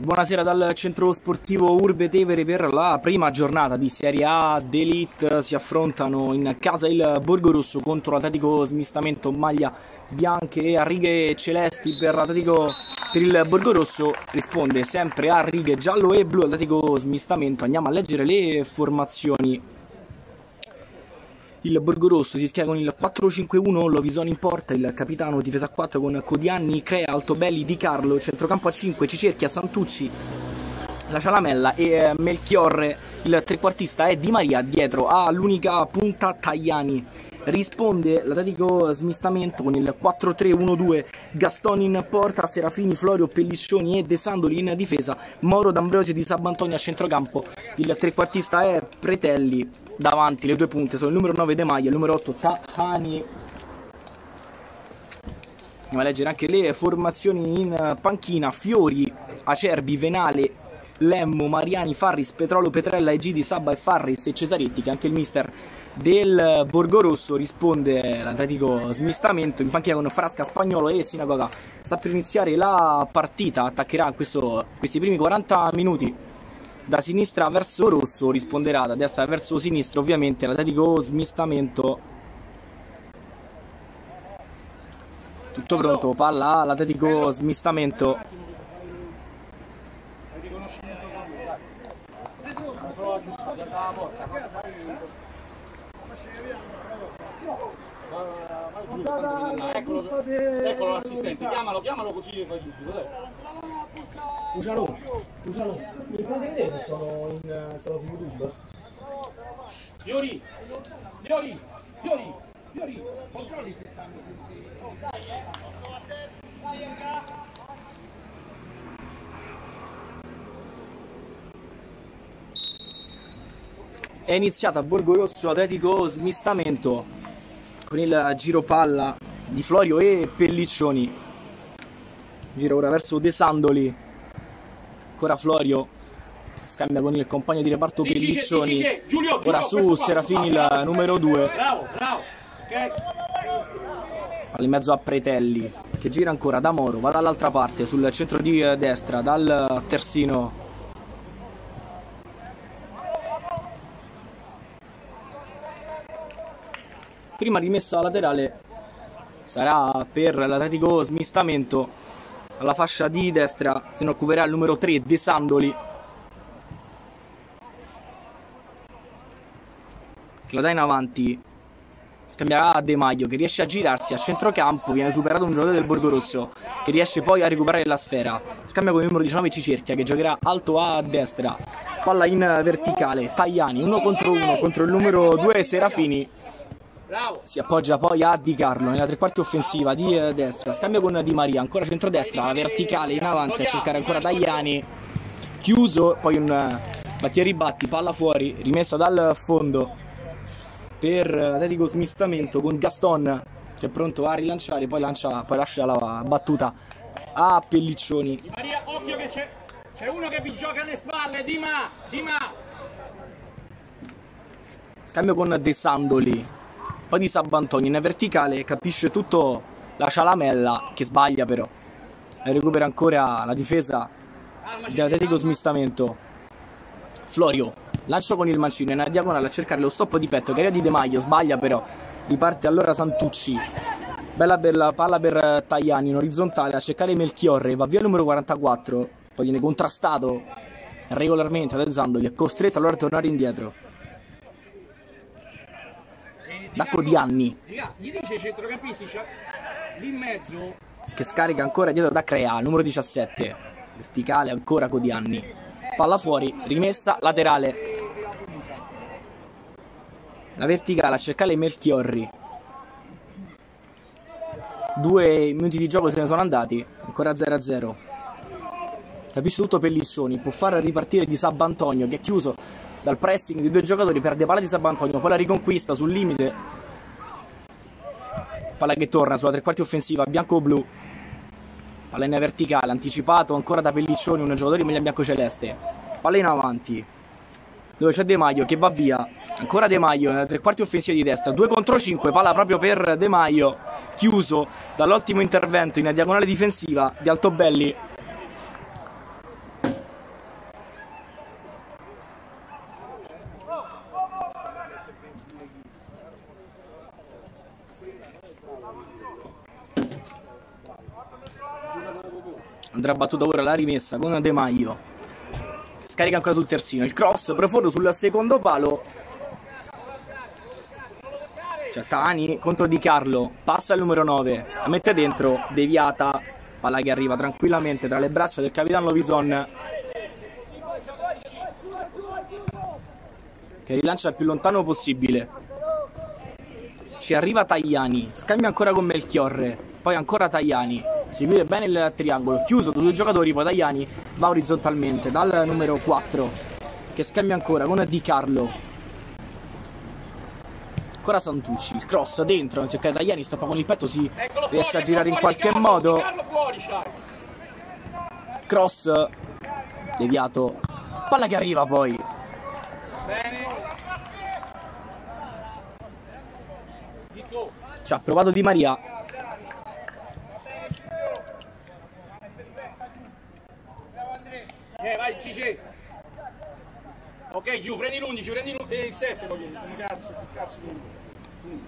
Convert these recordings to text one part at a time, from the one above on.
Buonasera dal centro sportivo Urbe Tevere per la prima giornata di Serie A d'Elite. Si affrontano in casa il Borgo Rosso contro l'Atletico Smistamento maglia bianche e a righe celesti per l'Atletico per il Borgo Rosso risponde sempre a righe giallo e blu Atletico Smistamento. Andiamo a leggere le formazioni il Borgorosso si schiera con il 4-5-1, Lovisoni in porta, il capitano difesa a 4 con Codianni, Crea, Altobelli, Di Carlo, centrocampo a 5, Cicerchia, Santucci, la Cialamella e eh, Melchiorre, il trequartista è Di Maria dietro all'unica punta Tagliani risponde l'Atletico smistamento con il 4-3-1-2 Gastoni in porta, Serafini, Florio, Pelliccioni e De Sandoli in difesa. Moro D'Ambrosio di Sabantonio a centrocampo. Il trequartista è Pretelli. Davanti le due punte sono il numero 9 De Maglia il numero 8 Tahani. Andiamo a leggere anche le formazioni in panchina. Fiori, Acerbi, Venale Lemmo, Mariani, Farris, Petrolo, Petrella, Egidi, Sabba e Farris e Cesaretti che anche il mister del Borgorosso risponde l'Atletico smistamento in panchina con Frasca, Spagnolo e Sinagoga. Sta per iniziare la partita attaccherà questo, questi primi 40 minuti da sinistra verso rosso risponderà da destra verso sinistra ovviamente l'Atletico smistamento. Tutto pronto palla all'Atletico smistamento Eccolo, eccolo l'assistente, chiamalo, chiamalo così e fai subito, dai. Luciano, Luciano, mi fate vedere se sono, in, sono su YouTube? Fiori, Fiori, Fiori, Fiori, controlli se stanno Dai, eh. Dai, è iniziata a Borgo Rosso Atletico smistamento con il giro palla di Florio e Pelliccioni. Gira ora verso De Sandoli. Ancora Florio scambia con il compagno di reparto sì, Pelliccioni. sì, sì, Giulio, ora Giulio, su Serafini il numero 2 bravo bravo ok. In mezzo a Pretelli che gira ancora da Moro va dall'altra parte sul centro di destra dal terzino prima rimessa laterale sarà per l'Atletico smistamento alla fascia di destra se ne occuperà il numero 3 De Sandoli. Che la dà in avanti. Scambierà a De Maio che riesce a girarsi a centrocampo viene superato un giocatore del Borgo Rosso che riesce poi a recuperare la sfera. Scambia con il numero 19 Cicerchia che giocherà alto a destra. Palla in verticale Tagliani uno contro uno contro il numero 2 Serafini. Si appoggia poi a Di Carlo nella tre quarti offensiva di eh, destra. Scambia con Di Maria, ancora centrodestra, la verticale in avanti a cercare ancora Tagliani. Chiuso, poi un eh, battieri batti, palla fuori, rimessa dal fondo per l'Atletico smistamento con Gaston che è pronto a rilanciare, poi, lancia, poi lascia la battuta a Pelliccioni. Di Maria, occhio che c'è. C'è uno che vi gioca alle spalle, Dima, Dima. Scambio con De Sandoli poi di Sabantonio in verticale capisce tutto la cialamella che sbaglia però. E recupera ancora la difesa dell'Atletico smistamento. Florio lancio con il mancino in diagonale a cercare lo stop di petto che di De Maio sbaglia però riparte allora Santucci. Bella bella palla per Tagliani in orizzontale a cercare Melchiorre va via il numero 44 poi viene contrastato regolarmente da Zandoli è costretto allora a tornare indietro da Codianni. Gli dice centrocampisti lì in mezzo. Che scarica ancora dietro da Crea, numero 17 verticale ancora Codianni. Palla fuori, rimessa laterale. La verticale a cercare Melchiorri. Due minuti di gioco se ne sono andati ancora 0-0 capisce tutto Pelliccioni può far ripartire di Sabantonio che è chiuso dal pressing di due giocatori perde palla di Sabantonio poi la riconquista sul limite. Palla che torna sulla tre quarti offensiva bianco-blu palla in verticale anticipato ancora da Pelliccioni un giocatore in maglia bianco-celeste palla in avanti dove c'è De Maio che va via. Ancora De Maio nella tre quarti offensiva di destra. 2 contro 5 palla proprio per De Maio chiuso dall'ottimo intervento in diagonale difensiva di Altobelli Andrà battuta ora la rimessa con De Maio. Scarica ancora sul terzino. Il cross profondo sul secondo palo. C'è Tani contro Di Carlo. Passa il numero 9. La mette dentro. Deviata. Palla che arriva tranquillamente tra le braccia del capitano Lovison. Che rilancia il più lontano possibile. Ci arriva Tagliani. Scambia ancora con Melchiorre. Poi ancora Tagliani si vede bene il triangolo chiuso da due giocatori poi Tagliani va orizzontalmente dal numero 4 che scambia ancora con Di Carlo. Ancora Santucci il cross dentro cerca Tagliani stoppa con il petto si riesce a girare in qualche modo. Cross deviato palla che arriva poi. Ci ha provato Di Maria Eh, vai, Cici. Ok, giù, prendi l'11, prendi l'11, eh, il 7 voglio dire. Come cazzo, cazzo di...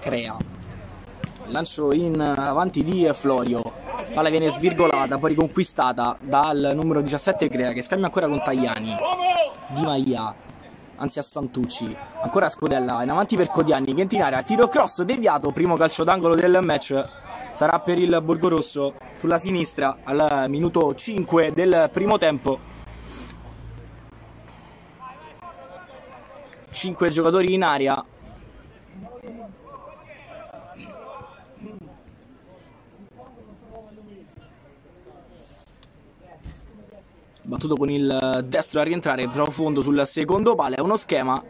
crea. Lancio in avanti di Florio. Palla viene svirgolata poi riconquistata dal numero 17 Crea che scambia ancora con Tagliani Di Maia anzi a Santucci. Ancora Scodella in avanti per Codiani che in area tiro cross deviato primo calcio d'angolo del match. Sarà per il Borgorosso sulla sinistra al minuto 5 del primo tempo. 5 giocatori in aria battuto con il destro a rientrare profondo sul secondo palo è uno schema.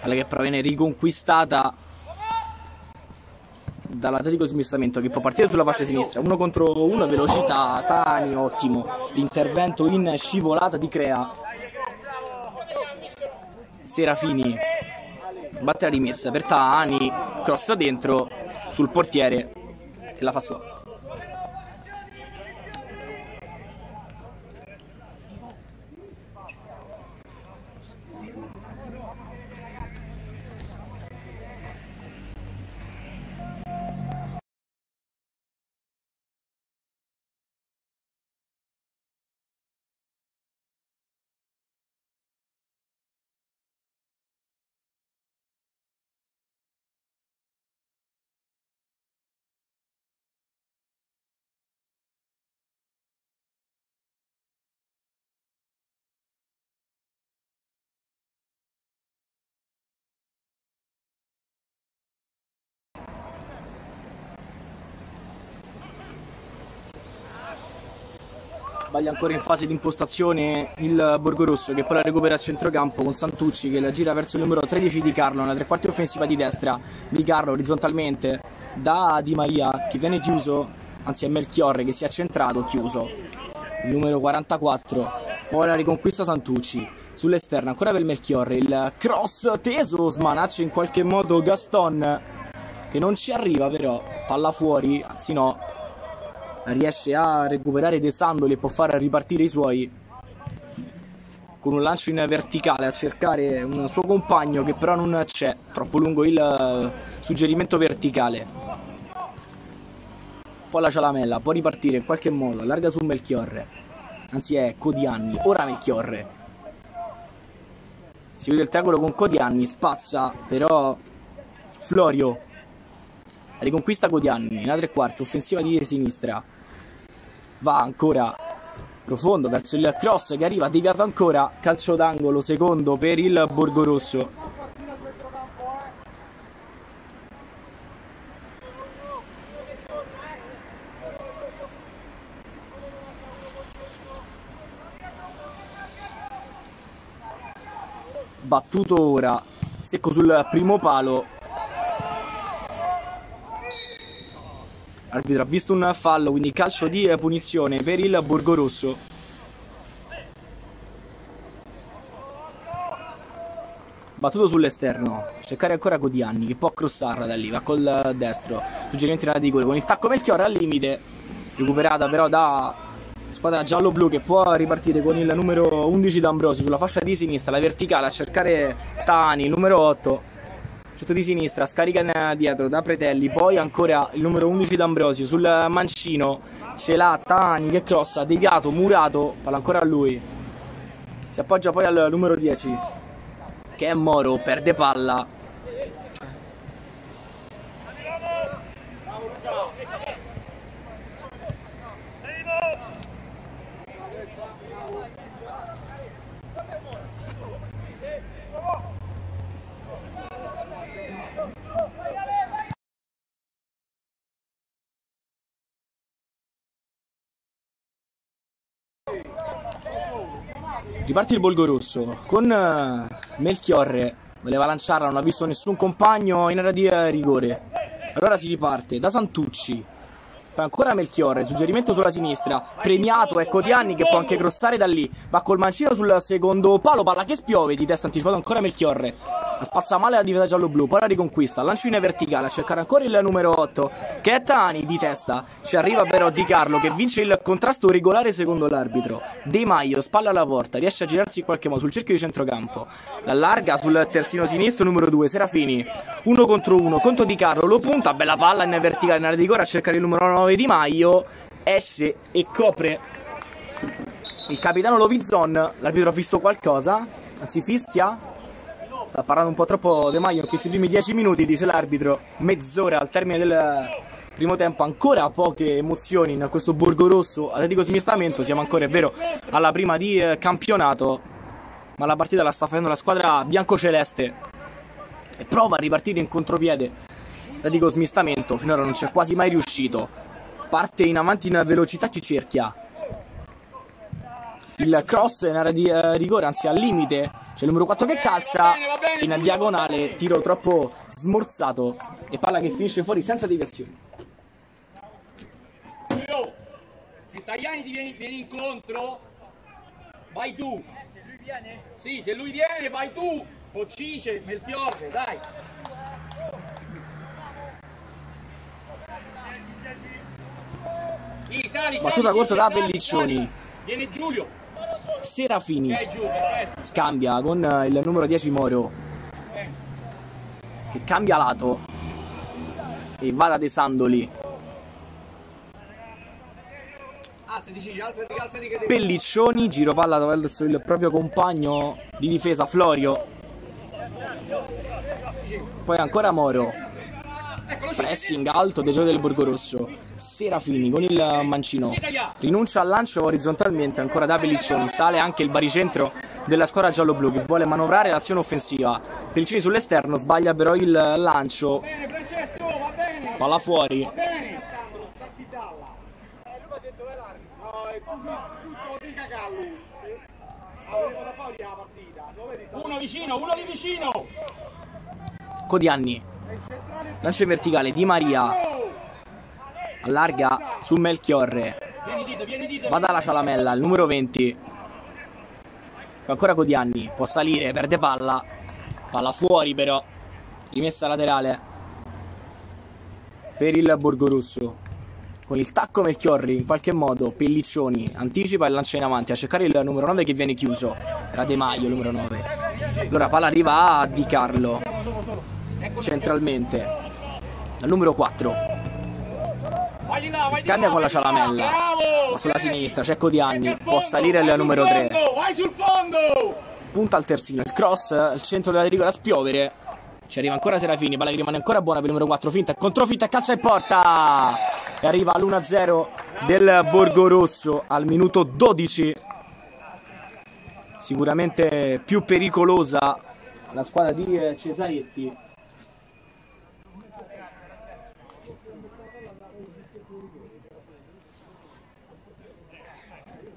Palla che però viene riconquistata dall'atletico smistamento che può partire sulla fascia sinistra. Uno contro uno velocità Tani ottimo. L'intervento in scivolata di Crea. Serafini batte la rimessa per Tani cross dentro sul portiere che la fa sua sbaglia ancora in fase di impostazione il Borgorosso che poi la recupera a centrocampo con Santucci che la gira verso il numero 13 di Carlo nella tre quarti offensiva di destra di Carlo orizzontalmente da Di Maria che viene chiuso anzi è Melchiorre che si è centrato chiuso. Il numero 44 poi la riconquista Santucci. Sull'esterno ancora per Melchiorre il cross teso smanaccia in qualche modo Gaston che non ci arriva però palla fuori anzi no riesce a recuperare De Sandoli e può far ripartire i suoi con un lancio in verticale a cercare un suo compagno che però non c'è, troppo lungo il eh, suggerimento verticale. Poi la cialamella, può ripartire in qualche modo, allarga su Melchiorre, anzi è Codianni, ora Melchiorre. Si vede il triangolo con Codianni, spazza però Florio, riconquista Codianni, la tre quarti, offensiva di sinistra, va ancora profondo verso il cross che arriva deviato ancora. Calcio d'angolo secondo per il Borgorosso battuto ora secco sul primo palo Arbitro ha visto un fallo, quindi calcio di punizione per il Borgorosso. Battuto sull'esterno, cercare ancora Codianni che può crossarla da lì, va col destro, suggerimenti in di gol con il tacco Melchiorre al limite, recuperata però da Squadra giallo-blu che può ripartire con il numero 11 D'Ambrosi sulla fascia di sinistra, la verticale a cercare Tani, numero 8. Centro di sinistra, scarica dietro da Pretelli, poi ancora il numero 11 D'Ambrosio sul mancino, ce l'ha Tani che crossa, deviato, murato, palla ancora a lui. Si appoggia poi al numero 10 che è Moro, perde palla. Riparte il Bolgo Rosso con uh, Melchiorre. Voleva lanciarla, non ha visto nessun compagno in area di uh, rigore. Allora si riparte da Santucci. Poi ancora Melchiorre, suggerimento sulla sinistra. Premiato, ecco Dianni che può anche crossare da lì. Va col mancino sul secondo palo, palla che spiove di testa anticipato ancora Melchiorre. La spazza male la difesa giallo-blu, poi la riconquista. Lancio in verticale a cercare ancora il numero 8, che è Tani di testa. Ci arriva però Di Carlo che vince il contrasto regolare secondo l'arbitro. De Maio, spalla alla porta, riesce a girarsi in qualche modo sul cerchio di centrocampo. L'allarga sul terzino sinistro, numero 2, Serafini. Uno contro uno, contro Di Carlo, lo punta, bella palla in verticale in area di rigore a cercare il numero 9 Di Maio. Esce e copre il capitano Lovizon. L'arbitro ha visto qualcosa, anzi fischia. Sta parlando un po' troppo De Maio in questi primi 10 minuti, dice l'arbitro. Mezz'ora al termine del primo tempo, ancora poche emozioni in questo Borgo Rosso. Atletico smistamento, siamo ancora, è vero, alla prima di eh, campionato. Ma la partita la sta facendo la squadra biancoceleste. E prova a ripartire in contropiede. Atletico smistamento, finora non c'è quasi mai riuscito. Parte in avanti in velocità, ci cerchia il cross in area di uh, rigore, anzi al limite. C'è il numero 4 che calcia in diagonale, tiro troppo smorzato e palla che finisce fuori senza deviazioni. Se Tajani ti viene, viene incontro, vai tu. Se lui viene? Sì, se lui viene vai tu. Poccice, Melchiorre, dai. Sì, sali, Battuta corta da Pelliccioni. Viene Giulio. Serafini scambia con il numero 10 Moro. Che cambia lato. E va da De Sandoli Pelliccioni giro palla verso il proprio compagno di difesa Florio. Poi ancora Moro. Pressing alto dei giochi del Borgorosso Serafini con il mancino. Rinuncia al lancio orizzontalmente ancora da Pelliccioni sale anche il baricentro della squadra giallo-blu che vuole manovrare l'azione offensiva. Pelliccioni sull'esterno sbaglia però il lancio. Palla fuori. Uno vicino uno di vicino. Codianni. Lancio in verticale Di Maria allarga su Melchiorre. Va dalla Cialamella il numero 20 ancora Codianni può salire perde palla. Palla fuori però. Rimessa laterale. Per il Borgorusso. Con il tacco Melchiorri in qualche modo Pelliccioni anticipa e lancia in avanti a cercare il numero 9 che viene chiuso. Era De Maio numero 9 allora palla arriva a Di Carlo. Centralmente. Al numero 4 scambia con la cialamella ma sulla sinistra c'è Codianni può salire il numero 3 punta al terzino il cross il centro della rigola a spiovere. Ci arriva ancora Serafini palla che rimane ancora buona per il numero 4 finta controfinta calcia e porta. E arriva all'1-0 del Borgo Rosso al minuto 12 sicuramente più pericolosa la squadra di Cesaretti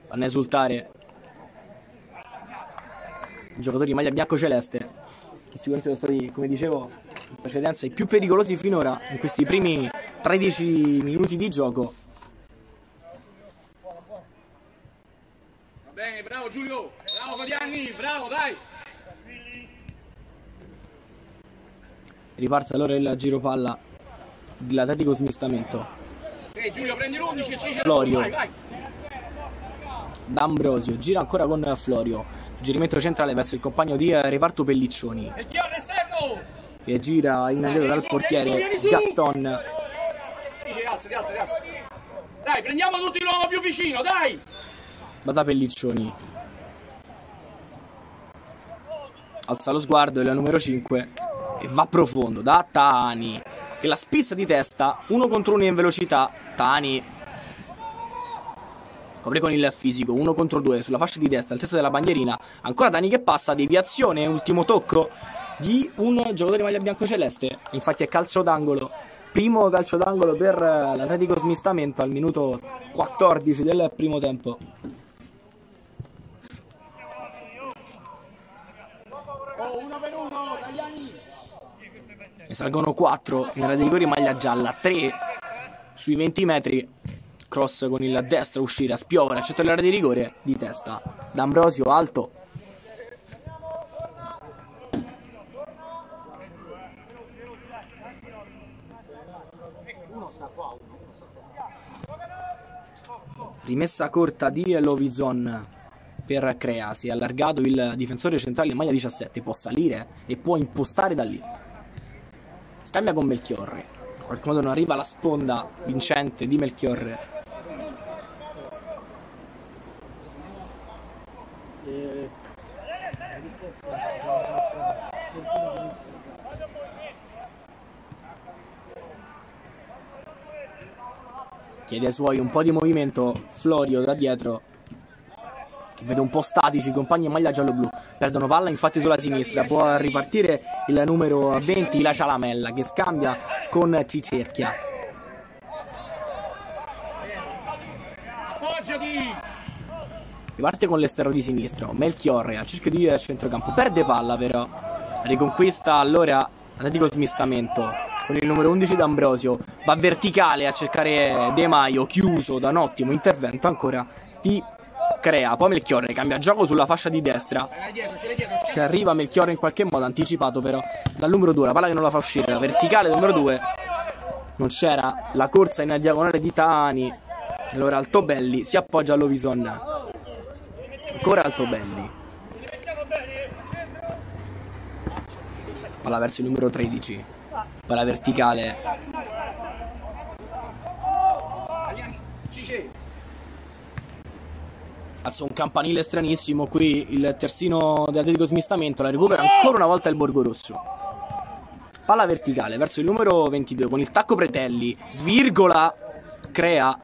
fanno esultare i giocatori in maglia bianco-celeste che sicuramente sono stati, come dicevo in precedenza, i più pericolosi finora in questi primi 13 minuti di gioco. Va bene, bravo Giulio, bravo Codianni, bravo, dai! Riparte allora il giro palla dell'atletico smistamento. Ok Giulio, prendi l'11 e ci Florio. Vai, vai. D'Ambrosio, gira ancora con Florio, suggerimento centrale verso il compagno di eh, reparto Pelliccioni, che gira in indietro dal portiere Gaston. Dai, prendiamo tutti l'uomo più vicino, dai! Va da Pelliccioni. Alza lo sguardo, è la numero 5 e va profondo da Tani che la spizza di testa, uno contro uno in velocità. Tani copre con il fisico, uno contro due sulla fascia di destra, altezza della bandierina. Ancora Tani che passa, deviazione, ultimo tocco di un giocatore di maglia bianco-celeste. Infatti è calcio d'angolo. Primo calcio d'angolo per eh, l'Atletico Smistamento al minuto 14 del primo tempo. Ne salgono 4 in area di rigore maglia gialla, 3 sui 20 metri. Cross con il destro uscire a spiovere, accetta l'area di rigore di testa. D'Ambrosio alto. Rimessa corta di Lovizon per Crea. Si è allargato il difensore centrale in maglia 17. Può salire e può impostare da lì. Scambia con Melchiorre. Qualche modo non arriva la sponda vincente di Melchiorre. Chiede ai suoi un po' di movimento. Florio da dietro. Vede un po' statici i compagni in maglia giallo-blu. Perdono palla infatti sulla sinistra. Può ripartire il numero 20, la Cialamella, che scambia con Cicerchia. Appoggiati! Riparte con l'esterno di sinistro. Melchiorre al cerchio di centrocampo. Perde palla però. Riconquista allora Atletico smistamento con il numero 11 D'Ambrosio. Va verticale a cercare De Maio. Chiuso da un ottimo intervento ancora di Crea. Poi Melchiorre cambia gioco sulla fascia di destra. Ci arriva Melchiorre in qualche modo, anticipato però dal numero 2. La palla che non la fa uscire. La verticale numero 2. Non c'era la corsa in diagonale di Tani. Allora Altobelli si appoggia all'Ovison. Ancora Altobelli. Palla verso il numero 13. Palla verticale. Alza un campanile stranissimo qui il terzino dell'Atletico Smistamento. La recupera ancora una volta il Borgo Rosso. Palla verticale verso il numero 22 con il tacco Pretelli. Svirgola. Crea.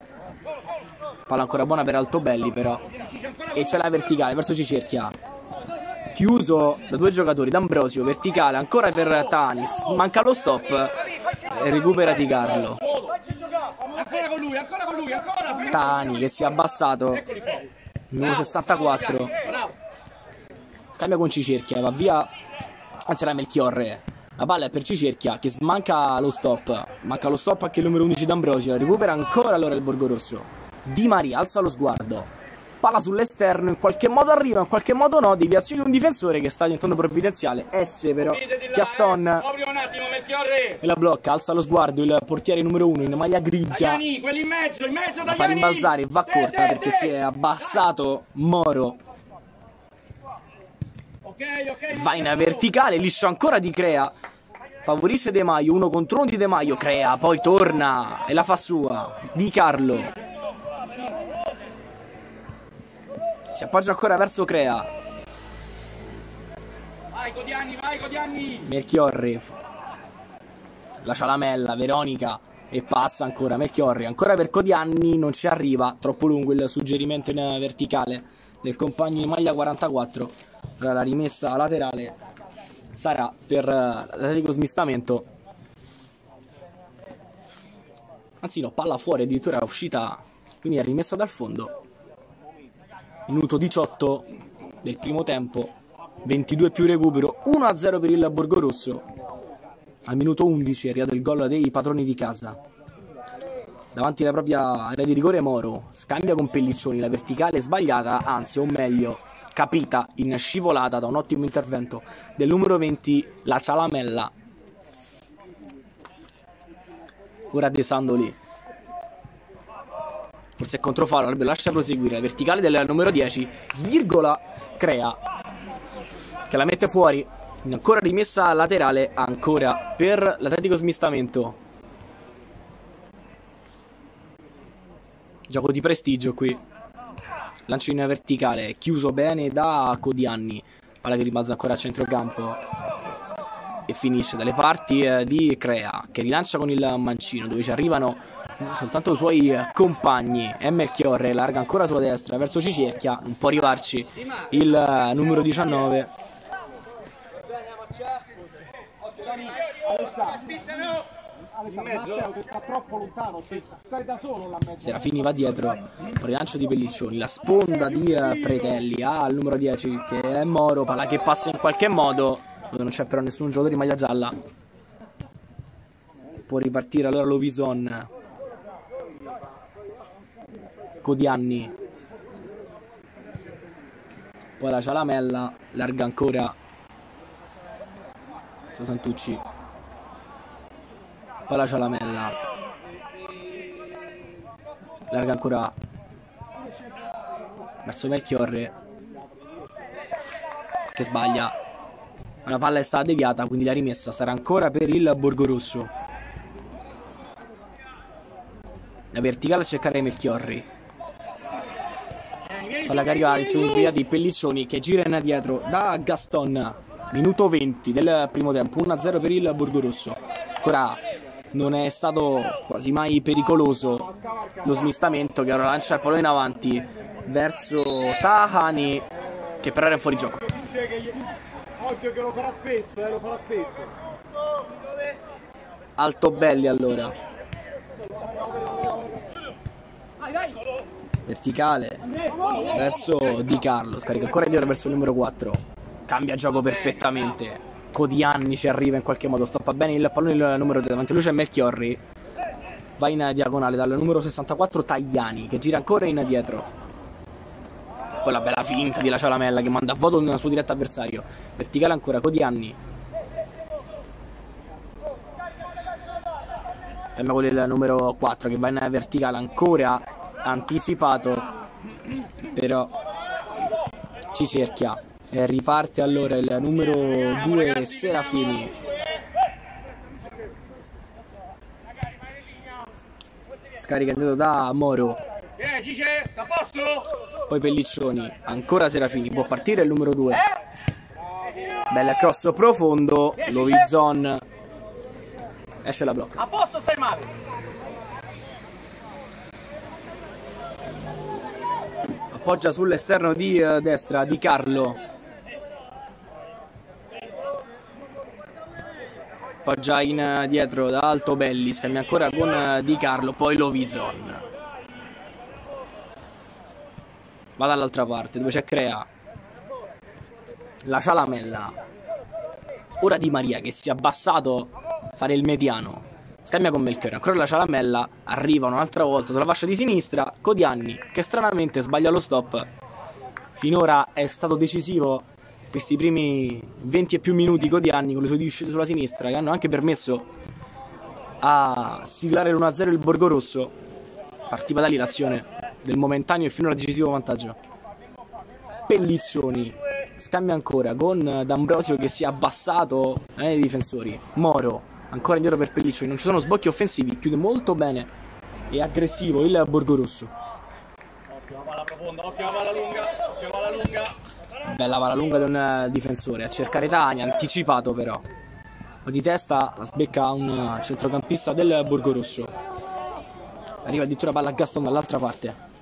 Palla ancora buona per Altobelli però. E c'è la verticale verso Cicerchia. Chiuso da due giocatori. D'Ambrosio. Verticale ancora per Tanis. Manca lo stop. E recupera Di Carlo. Ancora con lui, ancora con lui, ancora! Tani che si è abbassato. Numero 64. Bravo! Scambia con Cicerchia, va via. Anzi, era Melchiorre. La palla è per Cicerchia che manca lo stop. Manca lo stop anche il numero 11 D'Ambrosio. Recupera ancora allora il Borgo Rosso. Di Maria alza lo sguardo. Palla sull'esterno, in qualche modo arriva, in qualche modo no. Deviazione di un difensore che sta diventando provvidenziale. S però. Gaston eh. E la blocca, alza lo sguardo. Il portiere numero 1 in maglia grigia. Quelli in mezzo, in mezzo, La fa rimbalzare va corta perché si è abbassato Moro. Va in verticale, liscio ancora di Crea. Favorisce De Maio, uno contro uno di De Maio. Crea, poi torna e la fa sua. Di Carlo. Si appoggia ancora verso Crea. Vai, Godiani, vai, Godiani! Melchiorre. La cialamella, Veronica. E passa ancora Melchiorre. Ancora per Codianni, non ci arriva. Troppo lungo il suggerimento in verticale del compagno di maglia 44. Ora la rimessa laterale sarà per eh, l'Atletico smistamento. Anzi no, palla fuori, addirittura uscita, quindi è rimessa dal fondo. Minuto 18 del primo tempo, 22 più recupero, 1-0 per il Borgorosso. Al minuto 11 è arrivato il gol dei padroni di casa. Davanti alla propria area di rigore Moro, scambia con Pelliccioni, la verticale sbagliata, anzi o meglio capita in scivolata da un ottimo intervento del numero 20, la Cialamella. Ora De Sandoli. Forse è controfalo, lo lascia proseguire. Verticale del numero 10. Svirgola, crea. Che la mette fuori. Ancora rimessa laterale, ancora per l'Atletico smistamento. Gioco di prestigio qui. Lancio in verticale, chiuso bene da Codianni. Palla che rimbalza ancora a centrocampo. E finisce dalle parti eh, di Crea, che rilancia con il mancino, dove ci arrivano soltanto i suoi compagni. E Melchiorre larga ancora sulla destra verso Cicerchia. Non può arrivarci il eh, numero 19. In mezzo? sta troppo lontano, stai da solo là mezzo. Serafini va dietro, rilancio di Pelliccioni, la sponda di eh, Pretelli al numero 10 che è Moro, palla che passa in qualche modo, non c'è però nessun giocatore di maglia gialla. Può ripartire allora Lovison. Codianni. Poi la Cialamella, larga ancora. Santucci. Poi la Cialamella. Larga ancora verso Melchiorre che sbaglia. La palla è stata deviata, quindi la rimessa sarà ancora per il Borgorosso. La verticale a cercare Melchiorri. Palla che arriva alla disponibilità di Pelliccioni che gira in dietro da Gaston. Minuto 20 del primo tempo, 1-0 per il Borgorosso. Ancora non è stato quasi mai pericoloso lo smistamento che ora lancia il pallone in avanti verso Tahani che però era in fuorigioco. Occhio che lo farà spesso, eh, lo farà spesso. Altobelli allora. Verticale verso Di Carlo, scarica ancora indietro verso il numero 4. Cambia gioco perfettamente. Codianni ci arriva in qualche modo, stoppa bene il pallone il numero 2 davanti a lui c'è Melchiorri. Va in diagonale dal numero 64 Tagliani che gira ancora in dietro. Poi la bella finta di la Cialamella che manda a voto nel suo diretto avversario. Verticale ancora Codianni. Ferma con il numero 4 che va in verticale ancora anticipato. Però ci cerchia. E riparte allora il numero 2 Serafini. Scarica indietro da Moro. Poi Pelliccioni. Ancora Serafini. Può partire il numero 2. Bella cross profondo. Lovizon. Esce la blocca. A posto stai male? Appoggia sull'esterno di eh, destra di Carlo. Appoggia in eh, dietro da Alto Belli. Scambia ancora con eh, Di Carlo. Poi Lovizon. Va dall'altra parte dove c'è Crea. La Cialamella. Ora Di Maria che si è abbassato a fare il mediano. Scambia con Melchiorre, ancora la cialamella, arriva un'altra volta sulla fascia di sinistra, Codianni, che stranamente sbaglia lo stop. Finora è stato decisivo questi primi 20 e più minuti Codianni con le sue discese sulla sinistra, che hanno anche permesso a siglare l'1-0 il Borgo Rosso. Partiva da lì l'azione del momentaneo e finora decisivo vantaggio. Pelliccioni, scambia ancora con D'Ambrosio che si è abbassato ai difensori. Moro, ancora indietro per Pelliccioni, non ci sono sbocchi offensivi, chiude molto bene e aggressivo il Borgorosso. Occhio, palla profonda, occhio, palla lunga, occhio, palla lunga. Bella palla lunga di un eh, difensore, a cercare Tani, anticipato però. Di testa sbecca un centrocampista del Borgorosso. Arriva addirittura palla a Gaston dall'altra parte.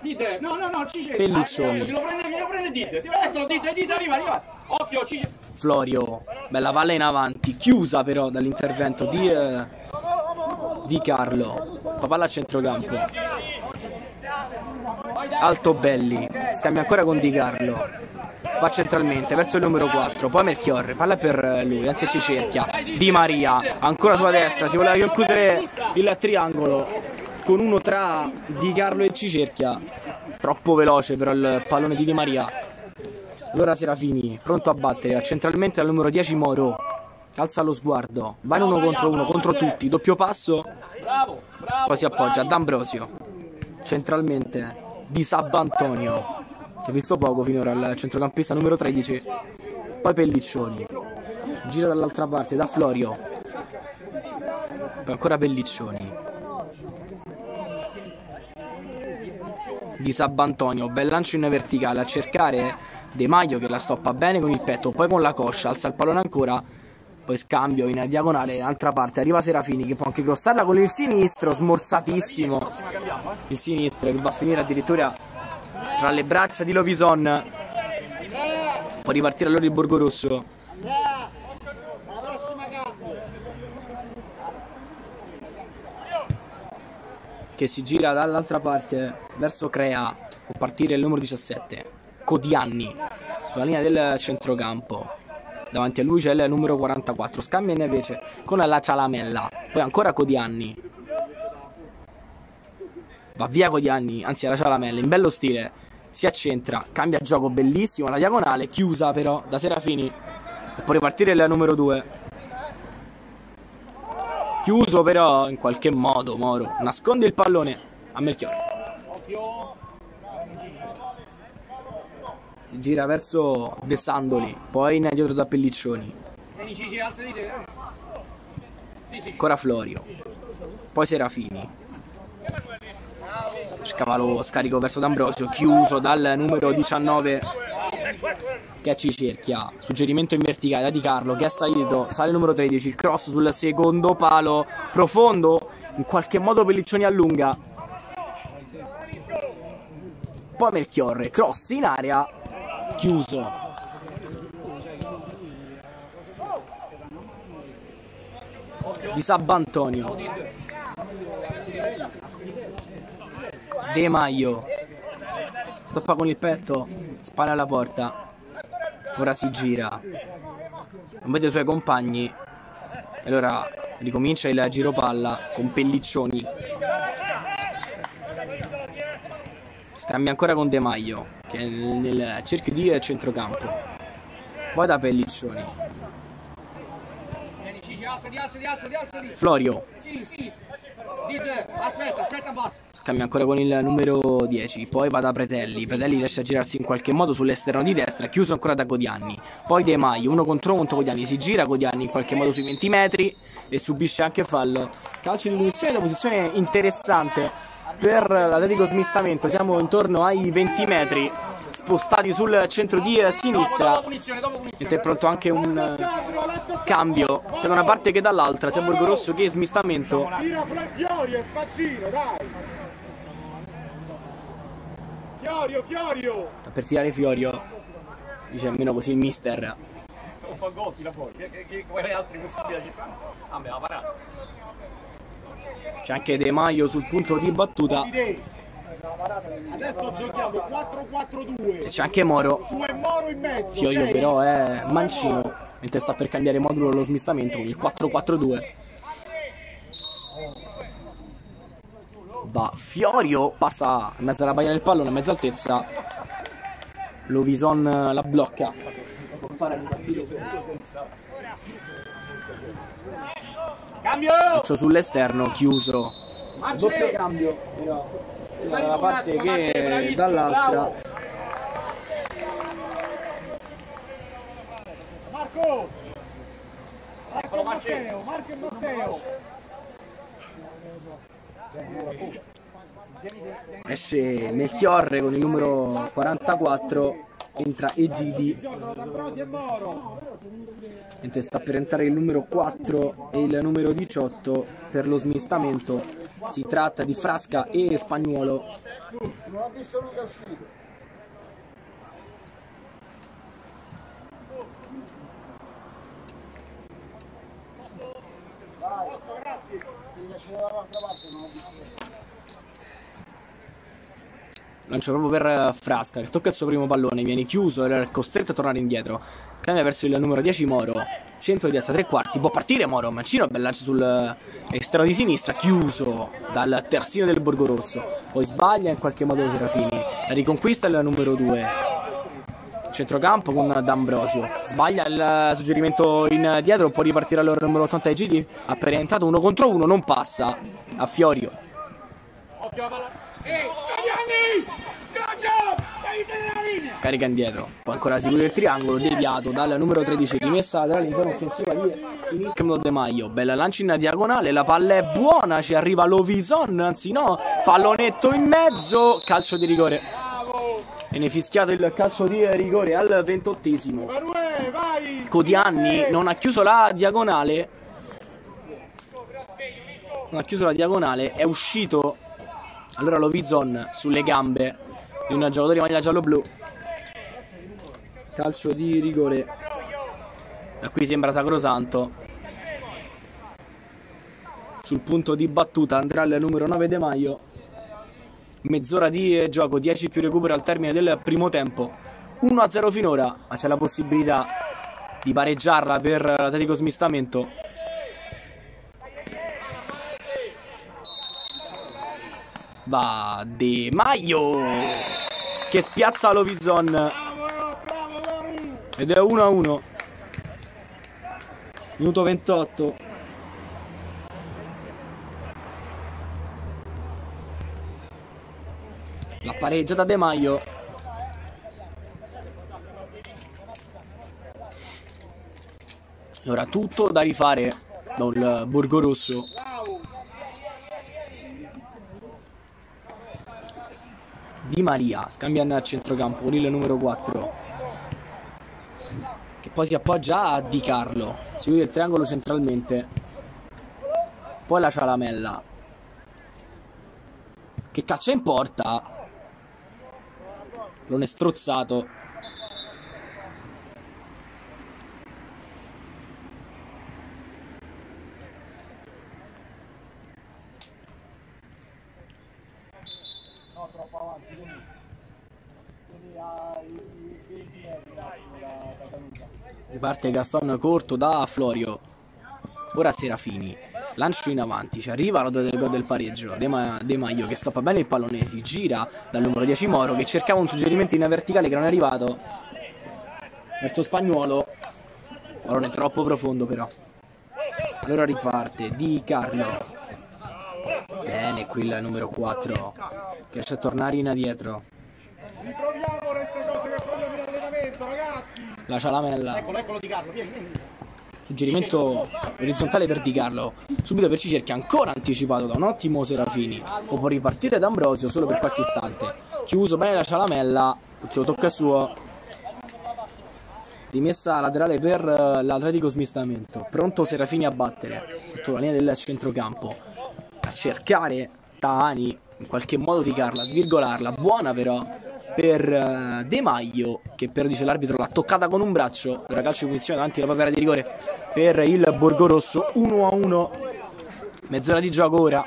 Dite, no, no, no, Cice. Pelliccioni. Te lo prende, lo prende Dite. Eccolo, Dite, Dite, arriva, arriva. Occhio, Cice. Florio, bella palla in avanti, chiusa però dall'intervento di, eh, di Carlo. La palla a centrocampo. Alto Belli, scambia ancora con Di Carlo. Va centralmente verso il numero 4, poi Melchiorre, palla per lui, anzi ci cerchia. Di Maria, ancora sulla destra, si voleva chiudere il triangolo con uno tra Di Carlo e Cicerchia. Troppo veloce però il pallone di Di Maria. Allora Serafini, pronto a battere, centralmente al numero 10 Moro. Alza lo sguardo, va in uno contro uno, contro tutti, doppio passo. Poi si appoggia ad Ambrosio. centralmente di Sabantonio. Si è visto poco finora il centrocampista numero 13. Poi Pelliccioni. Gira dall'altra parte da Florio. Poi ancora Pelliccioni. Di Sabantonio. Bel lancio in verticale a cercare De Maio che la stoppa bene con il petto. Poi con la coscia alza il pallone ancora poi scambio in diagonale d'altra parte arriva Serafini che può anche crossarla con il sinistro smorzatissimo il sinistro che va a finire addirittura tra le braccia di Lovison può ripartire allora il Borgo Rosso che si gira dall'altra parte verso Crea può partire il numero 17 Codianni sulla linea del centrocampo. Davanti a lui c'è il numero 44 scambia invece con la Cialamella. Poi ancora Codianni. Va via Codianni anzi la Cialamella in bello stile. Si accentra cambia gioco bellissimo la diagonale chiusa però da Serafini e può ripartire il numero 2 chiuso però in qualche modo Moro nasconde il pallone a Melchiorre si gira verso De Sandoli, poi in dietro da Pelliccioni. Ancora Florio, poi Serafini. Scava lo scarico verso D'Ambrosio, chiuso dal numero 19 che ci cerchia. Suggerimento in verticale Di Carlo che è salito, sale numero 13, il cross sul secondo palo, profondo, in qualche modo Pelliccioni allunga. Poi Melchiorre, cross in area, chiuso. Di Sabantonio De Maio. Stoppa con il petto spalla alla porta ora si gira non vede i suoi compagni e allora ricomincia il giro palla con Pelliccioni scambia ancora con De Maio che è nel cerchio di centrocampo. Poi da Pelliccioni. Florio. Scambia ancora con il numero 10. Poi va da Pretelli. Pretelli riesce a girarsi in qualche modo sull'esterno di destra. Chiuso ancora da Godianni. Poi De Maio. Uno contro uno Godianni. Si gira Godianni in qualche modo sui 20 metri. E subisce anche fallo. Calcio di punizione. La posizione interessante per l'Atletico smistamento siamo intorno ai 20 metri spostati sul centro di sinistra ed è pronto anche un uh, cambio sia da una parte che dall'altra sia Borgo Rosso che smistamento Fiorio, Fiorio! Per tirare Fiorio, dice almeno così il mister. Un po' gotti la fuori, che altri consigli ci fanno? Ah, me la parata. C'è anche De Maio sul punto di battuta. Adesso giochiamo 4-4-2. C'è anche Moro. Fioio però è mancino. Mentre sta per cambiare modulo lo smistamento con il 4-4-2. Va Fiorio, passa in mezzo alla baia del pallone a mezza altezza. Lovison la blocca. Cambio! Faccio sull'esterno, chiuso. Doppio cambio, però. Dalla parte che dall'altra. Marco! Marco Matteo, Marco Matteo! Esce Melchiorre con il numero 44 entra Egidi mentre sta per entrare il numero 4 e il numero 18 per lo smistamento si tratta di Frasca e Spagnuolo non ho visto Luca uscire lancia proprio per eh, Frasca che tocca il suo primo pallone, viene chiuso e è costretto a tornare indietro. Cambia verso il numero 10 Moro, centro di destra, tre quarti, può partire Moro, mancino, bel lancio sull'esterno di sinistra, chiuso dal terzino del Borgo Rosso. Poi sbaglia in qualche modo Serafini, la riconquista il numero 2. Centrocampo con D'Ambrosio. Sbaglia il suggerimento in dietro. Può ripartire allora il numero 80 Gidi Appena entrato uno contro uno. Non passa a Fiorio Carica indietro. Poi ancora si chiude il triangolo. Deviato dal numero 13. Rimessa laterale in zona offensiva di sinistra De Maio. Bella lancia in diagonale. La palla è buona. Ci arriva Lovison. Anzi, no. Pallonetto in mezzo. Calcio di rigore. Viene fischiato il calcio di rigore al ventottesimo. Codianni non ha chiuso la diagonale. Non ha chiuso la diagonale. È uscito. Allora Lovison sulle gambe di un giocatore di maglia giallo-blu. Calcio di rigore. Da qui sembra sacrosanto. Sul punto di battuta andrà il numero 9 De Maio mezz'ora di gioco, 10 più recupero al termine del primo tempo. 1-0 finora, ma c'è la possibilità di pareggiarla per l'Atletico Smistamento. Va De Maio che spiazza Lovison ed è 1-1. Minuto 28. La pareggiata De Maio. Allora, tutto da rifare dal Borgo Rosso. Di Maria scambia a centrocampo con il numero 4 che poi si appoggia a Di Carlo. Si vede il triangolo centralmente. Poi la cialamella che caccia in porta. Non è strozzato. Riparte Gaston corto da Florio. Ora Serafini lancio in avanti, ci arriva l'odore del gol del pareggio, De, Ma De Maio che stoppa bene il pallone, si gira dal numero 10 Moro che cercava un suggerimento in verticale che non è arrivato verso Spagnuolo, pallone troppo profondo però. Allora riparte Di Carlo. Bene, qui il numero 4 che riesce a tornare in dietro. Riproviamo queste cose che fanno l'allenamento, ragazzi. La cialamella. Eccolo, eccolo Di Carlo, vieni, vieni. Suggerimento orizzontale per Di Carlo. Subito per Cicerchi, ancora anticipato da un ottimo Serafini. Può ripartire D'Ambrosio solo per qualche istante. Chiuso bene la cialamella. Ultimo tocca suo. Rimessa laterale per eh, l'Atletico smistamento. Pronto Serafini a battere. Sotto la linea del centrocampo. A cercare Tani in qualche modo di Carla, svirgolarla. Buona però per uh, De Maio che però dice l'arbitro l'ha toccata con un braccio ora calcio di punizione davanti alla area di rigore per il Borgorosso 1 a 1 mezz'ora di gioco ora.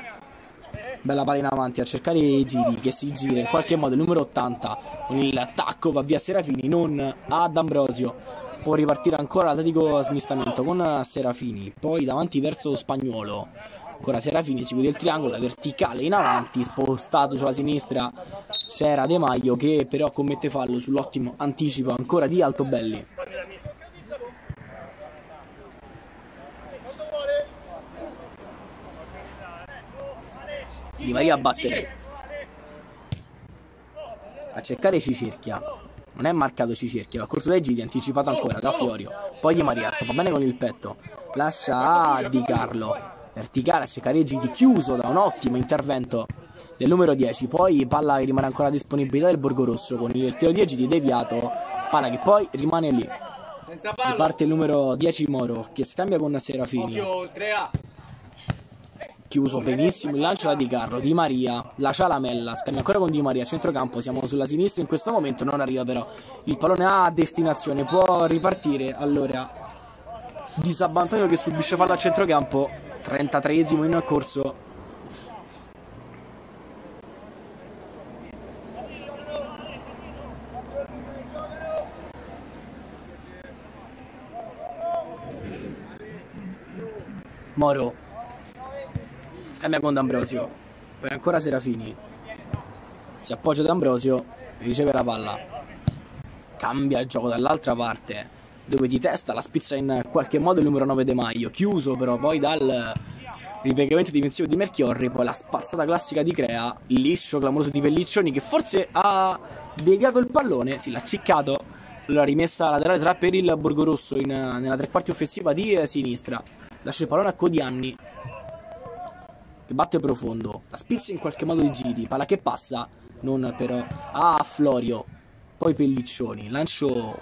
Bella palla in avanti a cercare i giri che si gira in qualche modo il numero 80 con il tacco va via Serafini non ad Ambrosio. Può ripartire ancora l'atletico smistamento con Serafini poi davanti verso Spagnuolo ancora Serafini si vede il triangolo la verticale in avanti spostato sulla sinistra c'era De Maio che però commette fallo sull'ottimo anticipo ancora di Altobelli. Di Maria a battere a cercare Cicerchia non è marcato Cicerchia va corso dai giri anticipato ancora da Florio. Poi Di Maria sta bene con il petto. Lascia a Di Carlo verticale a Cecareggi di chiuso da un ottimo intervento del numero 10 poi palla che rimane ancora a disponibilità del Borgorosso con il tiro 10 di deviato. Palla che poi rimane lì. Parte il numero 10 Moro che scambia con Serafini. Chiuso benissimo il lancio da Di Carlo. Di Maria la Cialamella scambia ancora con Di Maria centrocampo siamo sulla sinistra in questo momento non arriva però il pallone a destinazione può ripartire allora Di Sabantonio che subisce fallo a centrocampo 33esimo in corso. Moro. Scambia con D'Ambrosio. Poi ancora Serafini. Si appoggia D'Ambrosio riceve la palla. Cambia il gioco dall'altra parte dove di testa la spizza in qualche modo il numero 9 De Maio, chiuso però poi dal ripiegamento difensivo di Melchiorri, poi la spazzata classica di Crea, liscio, clamoroso di Pelliccioni che forse ha deviato il pallone, sì, l'ha ciccato, la rimessa laterale sarà per il Borgorosso in, nella tre quarti offensiva di eh, sinistra, lascia il pallone a Codianni, che batte profondo, la spizza in qualche modo di Gidi, palla che passa, non però, a Florio, poi Pelliccioni, lancio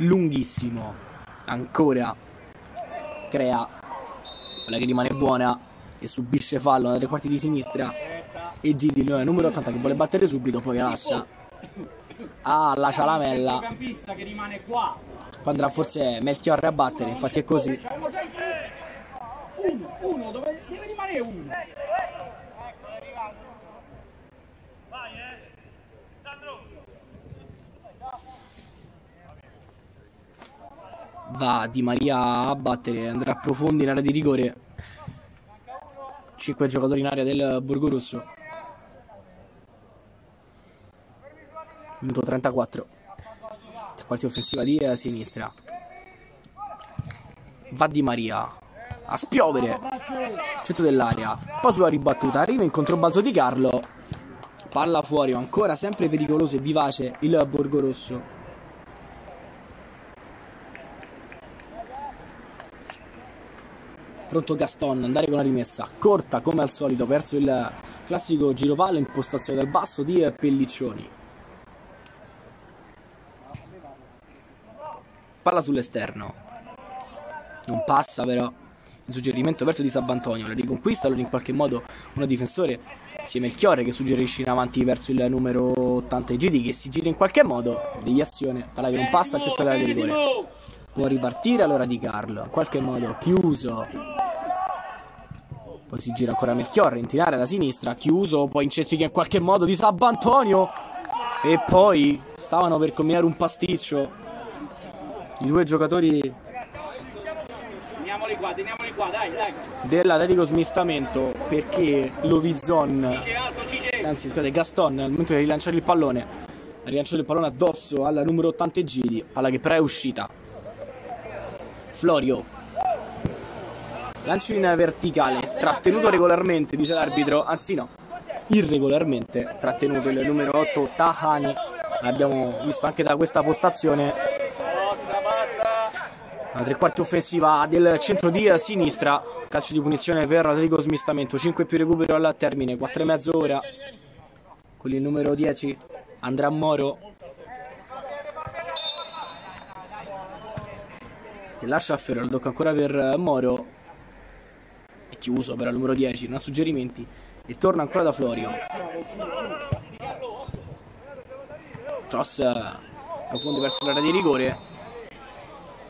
lunghissimo, ancora, Crea, quella che rimane buona e subisce fallo tre quarti di sinistra. E Gidi numero 80 che vuole battere subito poi lascia. Ah la cialamella qua andrà forse Melchiorre a battere infatti è così. Uno, uno, dove deve rimanere uno va Di Maria a battere, andrà profondo in area di rigore. 5 giocatori in area del Borgorosso. Minuto 34. Quarti offensiva di eh, sinistra. Va Di Maria a spiovere. Centro dell'area. Poi sulla ribattuta. Arriva in controbalzo di Carlo. Palla fuori, ancora sempre pericoloso e vivace il Borgorosso. Pronto Gaston, andare con la rimessa corta come al solito verso il classico giropalle impostazione dal basso di Pelliccioni. Palla sull'esterno. Non passa però. Il suggerimento verso di Sabantonio. La riconquista allora in qualche modo un difensore insieme al Chiore che suggerisce in avanti verso il numero 80 Gidi che si gira in qualche modo. Deviazione. Palla che non passa al centro della rigore. Può ripartire allora di Carlo. In qualche modo chiuso poi si gira ancora Melchiorre, intinare da sinistra, chiuso, poi incespica in qualche modo di Sabantonio. E poi stavano per combinare un pasticcio. I due giocatori Teniamoli qua, teniamoli qua, dai, dai. Dell'Atletico smistamento perché Lovizon, anzi scusate, Gaston al momento di rilanciare il pallone, ha rilanciato il pallone addosso al numero 80 Gidi, palla che però è uscita. Florio Lancio in verticale, trattenuto regolarmente, dice l'arbitro, anzi no, irregolarmente trattenuto il numero 8 Tahani. L'abbiamo visto anche da questa postazione. La tre quarti offensiva del centro di sinistra. Calcio di punizione per Atletico Smistamento. 5 più recupero al termine, 4 e mezzo ora. Con il numero 10 andrà Moro. Che lascia a Ferro, lo tocca ancora per Moro chiuso per il numero 10, non ha suggerimenti e torna ancora da Florio. Cross eh, profondo verso l'area di rigore.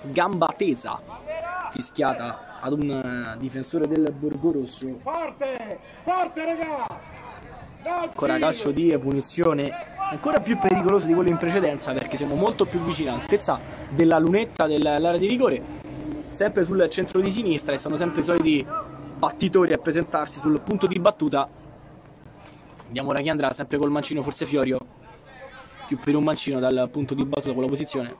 Gamba tesa, fischiata ad un eh, difensore del Borgorosso. Forte, forte raga! Ancora calcio di punizione ancora più pericoloso di quello in precedenza perché siamo molto più vicini all'altezza della lunetta dell'area di rigore sempre sul centro di sinistra e sono sempre i soliti battitori a presentarsi sul punto di battuta. Vediamo ora chi andrà, sempre col mancino, forse Fiorio. Più per un mancino dal punto di battuta con la posizione.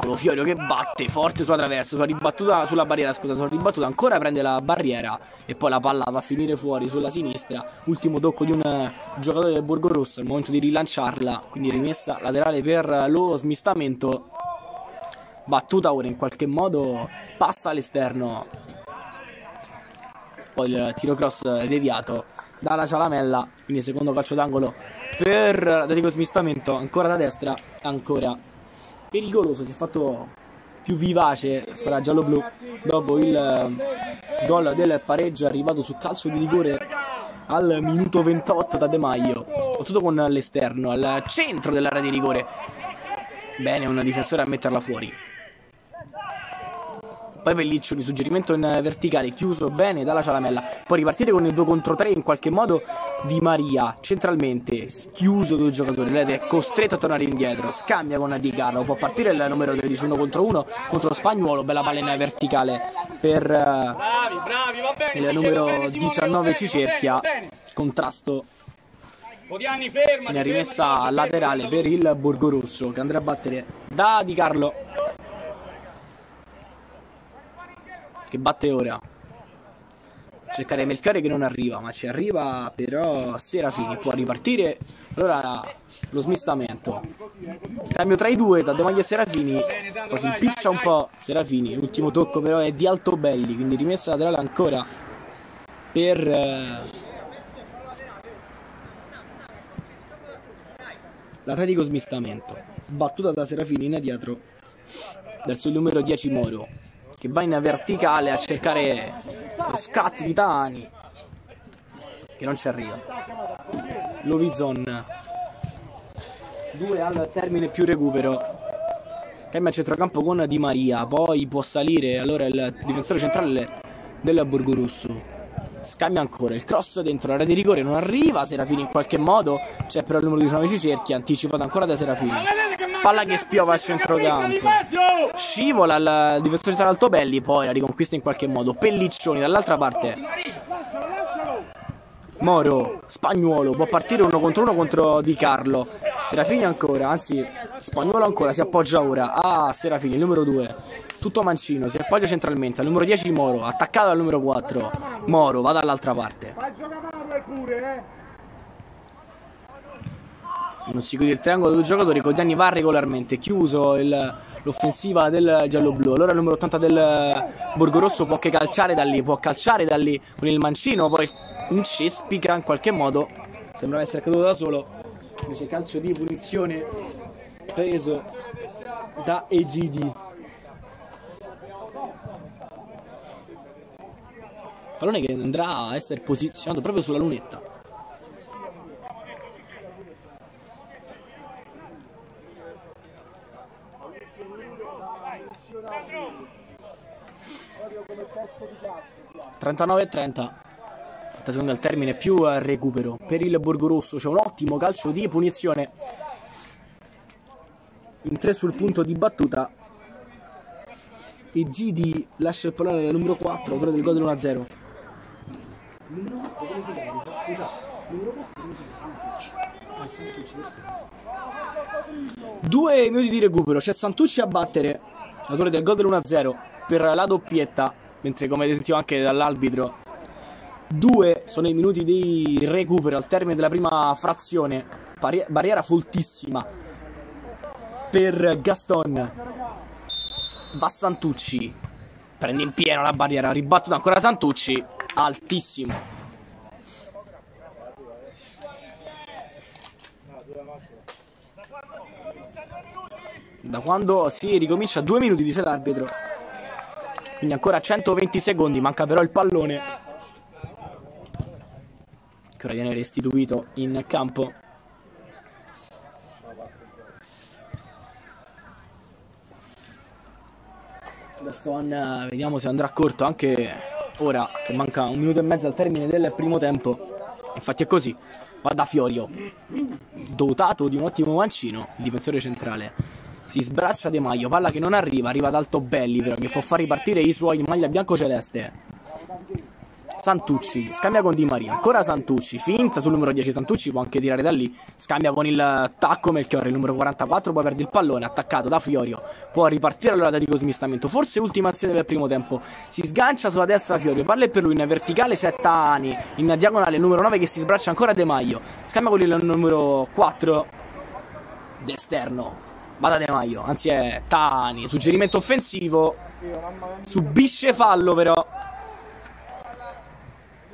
Eccolo Fiorio che batte forte sulla traversa, sulla ribattuta, sulla barriera, scusa, sulla ribattuta ancora prende la barriera e poi la palla va a finire fuori sulla sinistra. Ultimo tocco di un giocatore del Borgo Rosso, al momento di rilanciarla, quindi rimessa laterale per lo smistamento battuta ora in qualche modo passa all'esterno poi il tiro cross deviato dalla cialamella quindi secondo calcio d'angolo per l'Atletico smistamento ancora da destra ancora pericoloso si è fatto più vivace la squadra giallo-blu. Dopo il eh, gol del pareggio arrivato su calcio di rigore al minuto 28 da De Maio. Battuto con l'esterno al centro dell'area di rigore. Bene un difensore a metterla fuori poi Pelliccioli, suggerimento in verticale, chiuso bene dalla cialamella. Può ripartire con il 2 contro 3 in qualche modo. Di Maria, centralmente, chiuso due giocatori. Led è costretto a tornare indietro, scambia con Di Carlo, può partire il numero 13 1 contro 1 contro Spagnuolo, bella palla in verticale per bravi, bravi, va bene, il numero 19 Cicerchia, contrasto. In rimessa laterale per il Borgorosso che andrà a battere da Di Carlo che batte ora. Cercare Melchiorre che non arriva, ma ci arriva però Serafini, può ripartire. Allora lo smistamento. Scambio tra i due, da De Maglia e Serafini. Poi si impiccia un po' Serafini. L'ultimo tocco però è di Altobelli, quindi rimessa laterale ancora per... Eh, l'Atletico smistamento. Battuta da Serafini in dietro verso il numero 10 Moro che va in verticale a cercare lo scatto di Tani che non ci arriva. Lovizon 2 al termine più recupero. Cambia a centrocampo con Di Maria, poi può salire allora il difensore centrale del Borgorosso scambia ancora il cross dentro l'area di rigore non arriva Serafini in qualche modo c'è però il numero 19 Cicerchi anticipato ancora da Serafini palla che spiova a centrocampo. Scivola il difensore centrale Altobelli poi la riconquista in qualche modo. Pelliccioni dall'altra parte. Moro Spagnuolo può partire uno contro uno contro Di Carlo. Serafini ancora anzi Spagnuolo ancora si appoggia ora. A Serafini il numero 2 tutto mancino, si appoggia centralmente. Al numero 10 Moro, attaccato al numero 4. Moro, va dall'altra parte. Non si chiude il triangolo dei giocatori, Codiani va regolarmente, chiuso l'offensiva del giallo-blu. Allora il numero 80 del Borgorosso può che calciare da lì, può calciare da lì con il mancino, poi incespica in qualche modo. Sembrava essere caduto da solo. Invece calcio di punizione preso da Egidi. Pallone che andrà a essere posizionato proprio sulla lunetta. Trentanove e trenta. Secondo il termine più recupero per il Borgorosso. C'è un ottimo calcio di punizione. In tre sul punto di battuta. E Gidi lascia il pallone al numero 4, autore del gol dell'1-0. Numero 4 come si chiama? Scusa, numero 4 come si chiama? Santucci. Due minuti di recupero, c'è Santucci a battere, autore del gol dell'1-0 per la doppietta, mentre come sentito anche dall'arbitro, due sono i minuti di recupero al termine della prima frazione, barriera foltissima per Gaston. Va Santucci, prende in pieno la barriera, ribattuta ancora Santucci, altissimo. Da quando si ricomincia due minuti dice l'arbitro. Quindi ancora 120 secondi, manca però il pallone. Che ora viene restituito in campo. Gaston, vediamo se andrà corto anche ora che manca un minuto e mezzo al termine del primo tempo. Infatti è così. Va da Fiorio, dotato di un ottimo mancino, il difensore centrale. Si sbraccia De Maio, palla che non arriva, arriva ad Altobelli però, che può far ripartire i suoi in maglia bianco-celeste. Santucci, scambia con Di Maria, ancora Santucci, finta sul numero 10 Santucci, può anche tirare da lì, scambia con il tacco Melchiorre, il numero 44, poi perde il pallone, attaccato da Fiorio, può ripartire allora da Dico smistamento, forse ultima azione del primo tempo, si sgancia sulla destra Fiorio, palla è per lui, in verticale c'è Tani, in diagonale numero 9 che si sbraccia ancora De Maio, scambia con il numero 4 d'esterno, vada De Maio, anzi è Tani, suggerimento offensivo, subisce fallo però.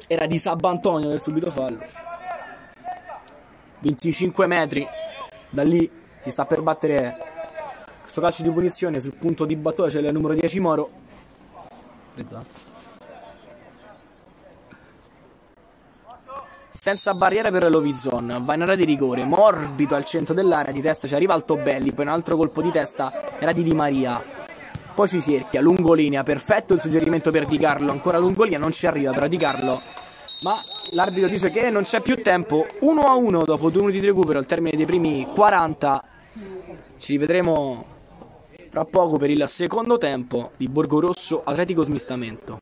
Era di Sabantonio del subito fallo. 25 metri. Da lì si sta per battere questo calcio di punizione. Sul punto di battuta c'è il numero 10 Moro senza barriera per Lovizon va in area di rigore morbido al centro dell'area di testa ci arriva Altobelli poi un altro colpo di testa era di Di Maria poi ci cerchia, lungolinea, perfetto il suggerimento per Di Carlo, ancora lungolinea, non ci arriva però Di Carlo. Ma l'arbitro dice che non c'è più tempo, 1 a 1 dopo due minuti di recupero al termine dei primi 40. Ci rivedremo fra poco per il secondo tempo di Borgo Rosso Atletico Smistamento.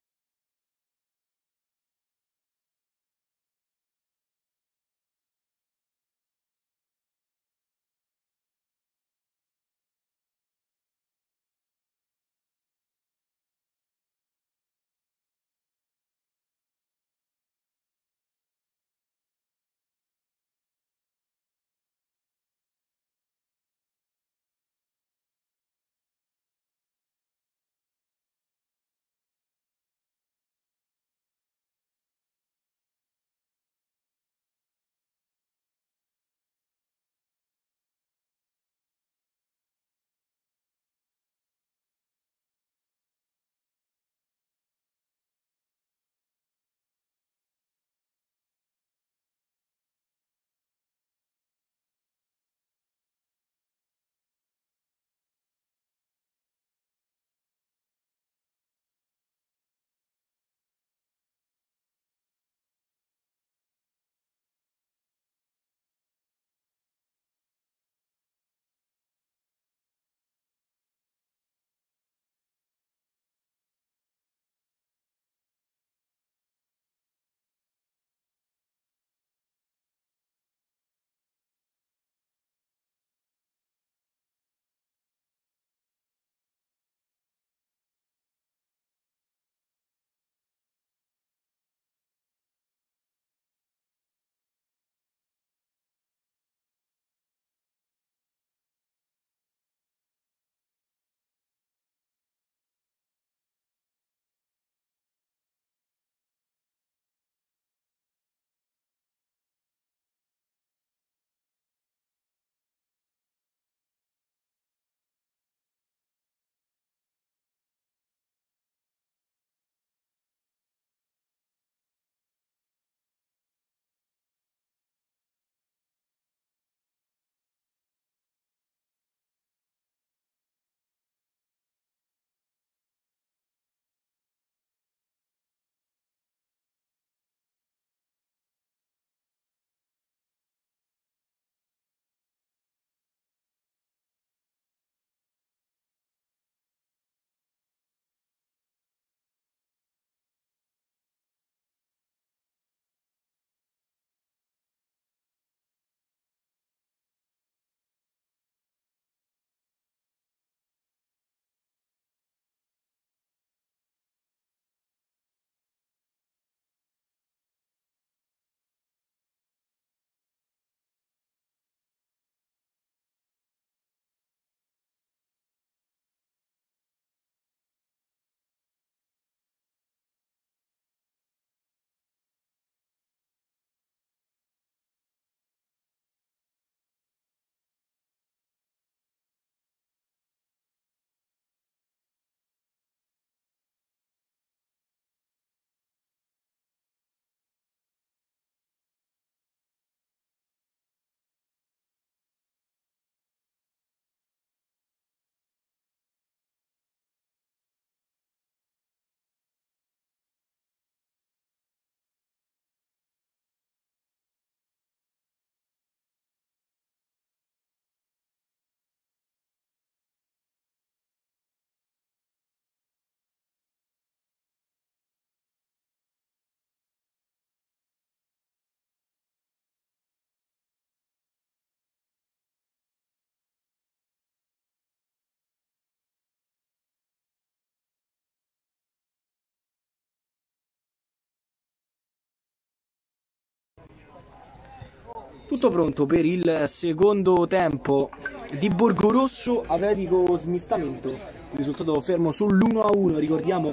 Tutto pronto per il secondo tempo di Borgorosso Atletico Smistamento. Risultato fermo sull'1-1, ricordiamo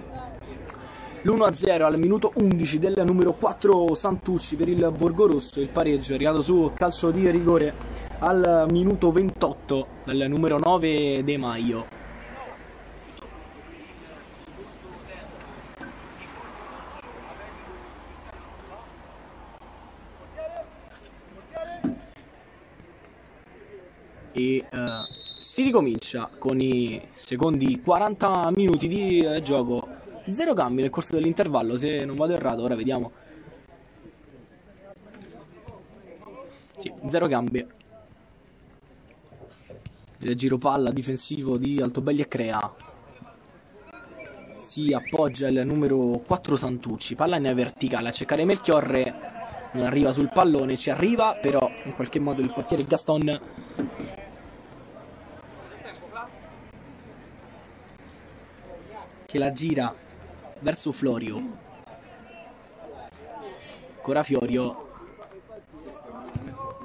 l'1-0 al minuto 11 del numero 4 Santucci per il Borgorosso. Il pareggio è arrivato su calcio di rigore al minuto 28 dal numero 9 De Maio. E uh, si ricomincia con i secondi 40 minuti di uh, gioco. Zero cambi nel corso dell'intervallo se non vado errato ora vediamo. Sì, zero cambi il giro palla difensivo di Altobelli e Crea. Si appoggia il numero 4 Santucci. Palla in verticale a cercare Melchiorre. Non arriva sul pallone ci arriva però in qualche modo il portiere Gaston che la gira verso Florio. Ancora Fiorio.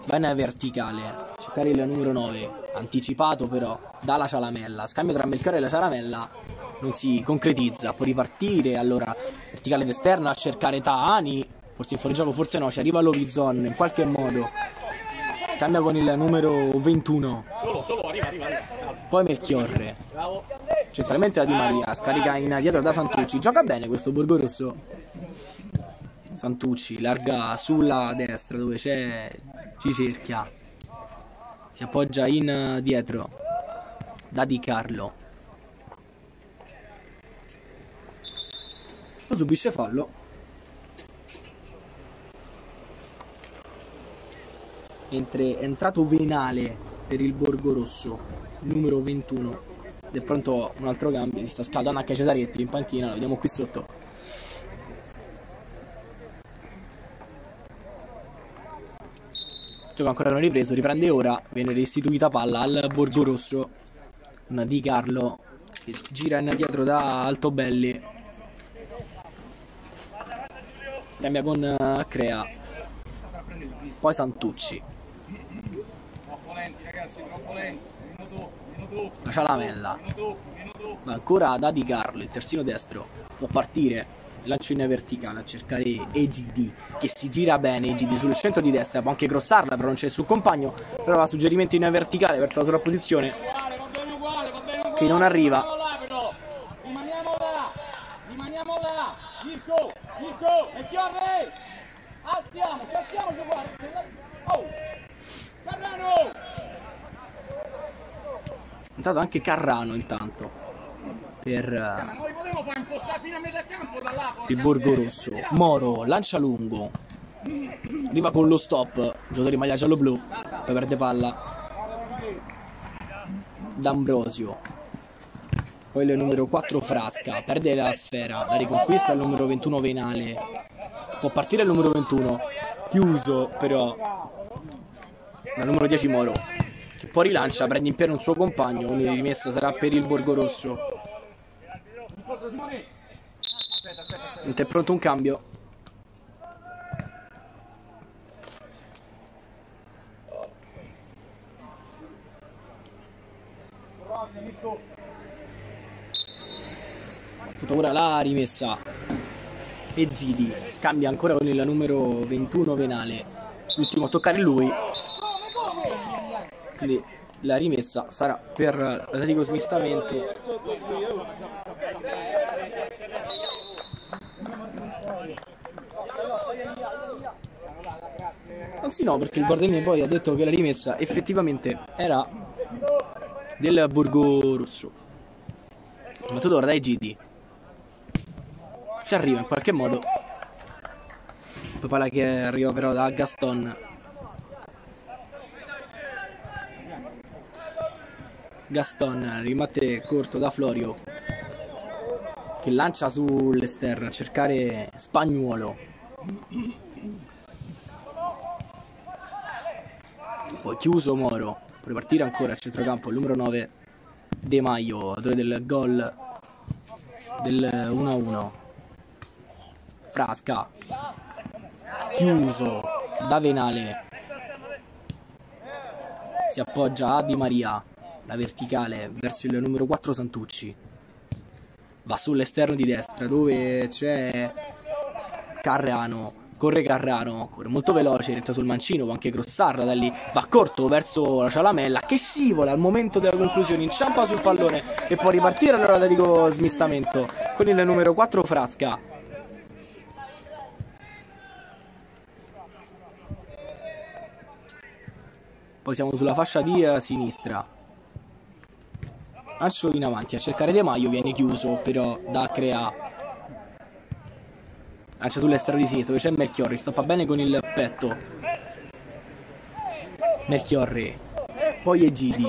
Va in verticale. Cercare il numero 9. Anticipato però dalla Cialamella. Scambio tra Melchiorre e la Cialamella non si concretizza. Può ripartire. Allora, verticale d'esterno a cercare Taani. Forse in fuorigioco, forse no. Ci arriva Lovizon in qualche modo. Scambia con il numero 21. Solo, solo, arriva, arriva, arriva. Poi Melchiorre. Centralmente la Di Maria. Scarica in dietro da Santucci. Gioca bene questo Borgorosso. Santucci larga sulla destra dove c'è ci cerchia. Si appoggia in dietro da Di Carlo. Lo subisce fallo. mentre è entrato Venale per il Borgo Rosso, numero 21. È pronto un altro cambio, si sta scaldando anche Cesaretti in panchina, lo vediamo qui sotto. Gioco ancora non ripreso, riprende ora, viene restituita palla al Borgo Rosso. Una di Carlo che gira in dietro da Altobelli. Scambia con uh, Crea. Poi Santucci. La Cialamella. Ma ancora da Di Carlo, il terzino destro. Può partire. Lancio in verticale a cercare Egidi che si gira bene. Egidi sul centro di destra. Può anche crossarla, però non c'è il suo compagno. Prova suggerimento in verticale verso la sovrapposizione. Che non arriva. Rimaniamo là. Rimaniamo là. Mirko. Mirko. E Chiorre. Alziamo. Ci alziamo. Oh. Carrano. Intanto anche Carrano intanto per là. il Borgo Rosso. Moro lancia lungo. Arriva con lo stop. Giocatore di maglia giallo-blu. Poi perde palla. D'Ambrosio. Poi il numero 4 Frasca. Perde la sfera. La riconquista il numero 21 Venale. Può partire il numero 21. Chiuso però. Dal numero 10 Moro. Che poi rilancia, prende in pieno un suo compagno. Quindi rimessa sarà per il Borgo Rosso. Mentre è pronto un cambio. Ora la rimessa. E Gidi scambia ancora con il numero 21 Venale. L'ultimo a toccare lui. Quindi la rimessa sarà per l'Atletico Smistamento. Anzi no, perché il guardiani poi ha detto che la rimessa effettivamente era del Borgo Rosso. Battuto ora dai GD. Ci arriva in qualche modo. Palla che arriva però da Gaston. Gaston rimette corto da Florio che lancia sull'esterno a cercare Spagnuolo. Poi chiuso Moro può ripartire ancora a centrocampo il numero 9 De Maio autore del gol del 1-1 Frasca chiuso da Venale. Si appoggia a Di Maria, la verticale verso il numero 4 Santucci. Va sull'esterno di destra dove c'è Carreano. Corre Carreano, corre molto veloce, retta sul mancino, può anche crossarla da lì, va corto verso la cialamella che scivola al momento della conclusione, inciampa sul pallone e può ripartire allora da dico smistamento con il numero 4 Frasca. Poi siamo sulla fascia di uh, sinistra. Lancio in avanti a cercare De Maio, viene chiuso però da Crea. Lancia sull'esterno di sinistra dove c'è Melchiorri, stoppa bene con il petto. Melchiorri. Poi Egidi.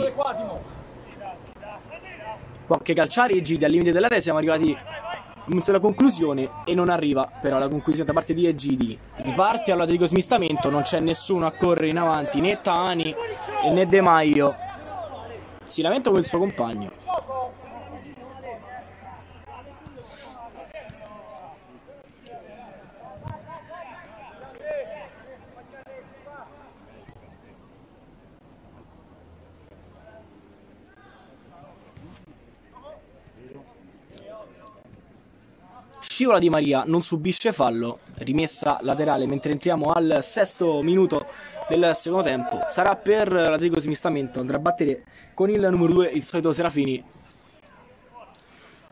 Può anche calciare Egidi al limite dell'area, siamo arrivati al momento della conclusione e non arriva però la conclusione da parte di Egidi. Riparte di smistamento, non c'è nessuno a correre in avanti, né Tani né De Maio. Si lamenta con il suo compagno. Tá bom. Scivola di Maria, non subisce fallo, rimessa laterale mentre entriamo al sesto minuto del secondo tempo. Sarà per l'Atletico smistamento, andrà a battere con il numero 2 il solito Serafini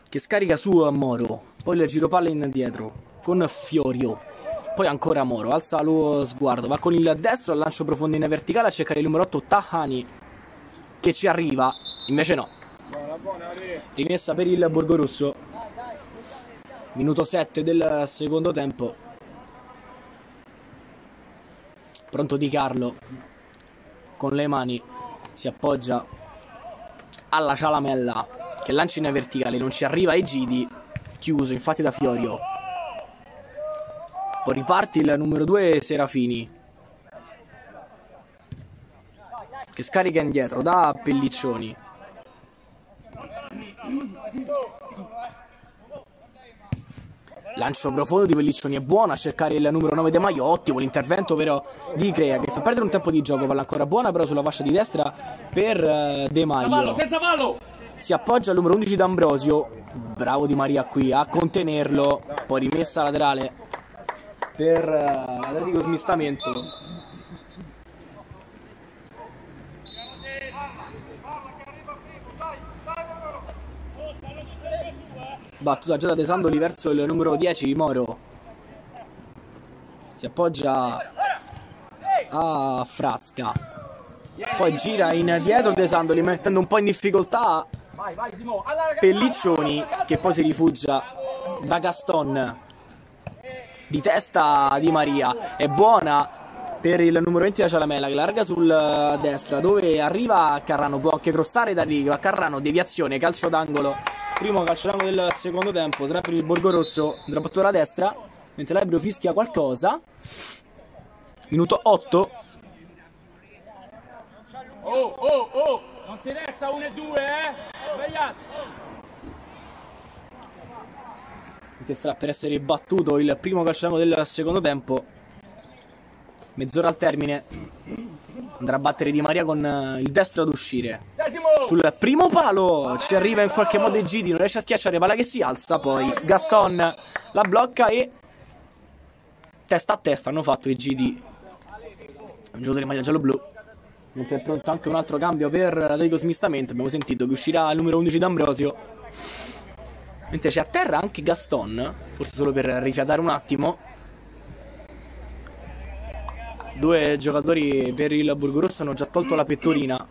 che scarica su Moro, poi il giro palla indietro con Fiorio. Poi ancora Moro, alza lo sguardo, va con il destro al lancio profondo in verticale a cercare il numero 8 Tahani che ci arriva, invece no. Rimessa per il Borgorosso Minuto 7 del secondo tempo. Pronto Di Carlo. Con le mani si appoggia alla cialamella che lancia in verticale. Non ci arriva ai Gidi. Chiuso infatti da Fiorio. Poi riparte il numero 2 Serafini. Che scarica indietro da Pelliccioni. Lancio profondo di Pelliccioni è buono a cercare il numero 9 De Maio, ottimo l'intervento però di Crea che fa perdere un tempo di gioco, palla ancora buona però sulla fascia di destra per uh, De Maio. Senza fallo! Si appoggia al numero 11 D'Ambrosio, bravo Di Maria qui a contenerlo, poi rimessa laterale per uh, l'Atletico smistamento. Battuta già da Desandoli verso il numero 10 Moro. Si appoggia a Frasca. Poi gira in dietro Desandoli mettendo un po' in difficoltà Pelliccioni che poi si rifugia da Gaston. Di testa di Maria. È buona per il numero 20 da Cialamella che larga sul destra dove arriva Carrano. Può anche crossare da lì. Va Carrano, deviazione, calcio d'angolo primo calcio d'angolo del secondo tempo per il Borgo Rosso andrà a destra mentre l'Ebro fischia qualcosa. Minuto 8 oh oh oh. Non si resta 1 e 2 eh. Sbagliato che sta per essere battuto il primo calcio d'angolo del secondo tempo. Mezz'ora al termine Andrà a battere Di Maria con uh, il destro ad uscire. Sul primo palo ci arriva in qualche modo Egidi, non riesce a schiacciare, palla che si alza, poi Gaston la blocca e testa a testa hanno fatto Egidi. Un giocatore di maglia giallo-blu. Mentre è pronto anche un altro cambio per l'Atletico smistamento. Abbiamo sentito che uscirà il numero 11 D'Ambrosio. Mentre c'è a terra anche Gaston, forse solo per rifiatare un attimo. Due giocatori per il Burgorosso hanno già tolto la pettorina.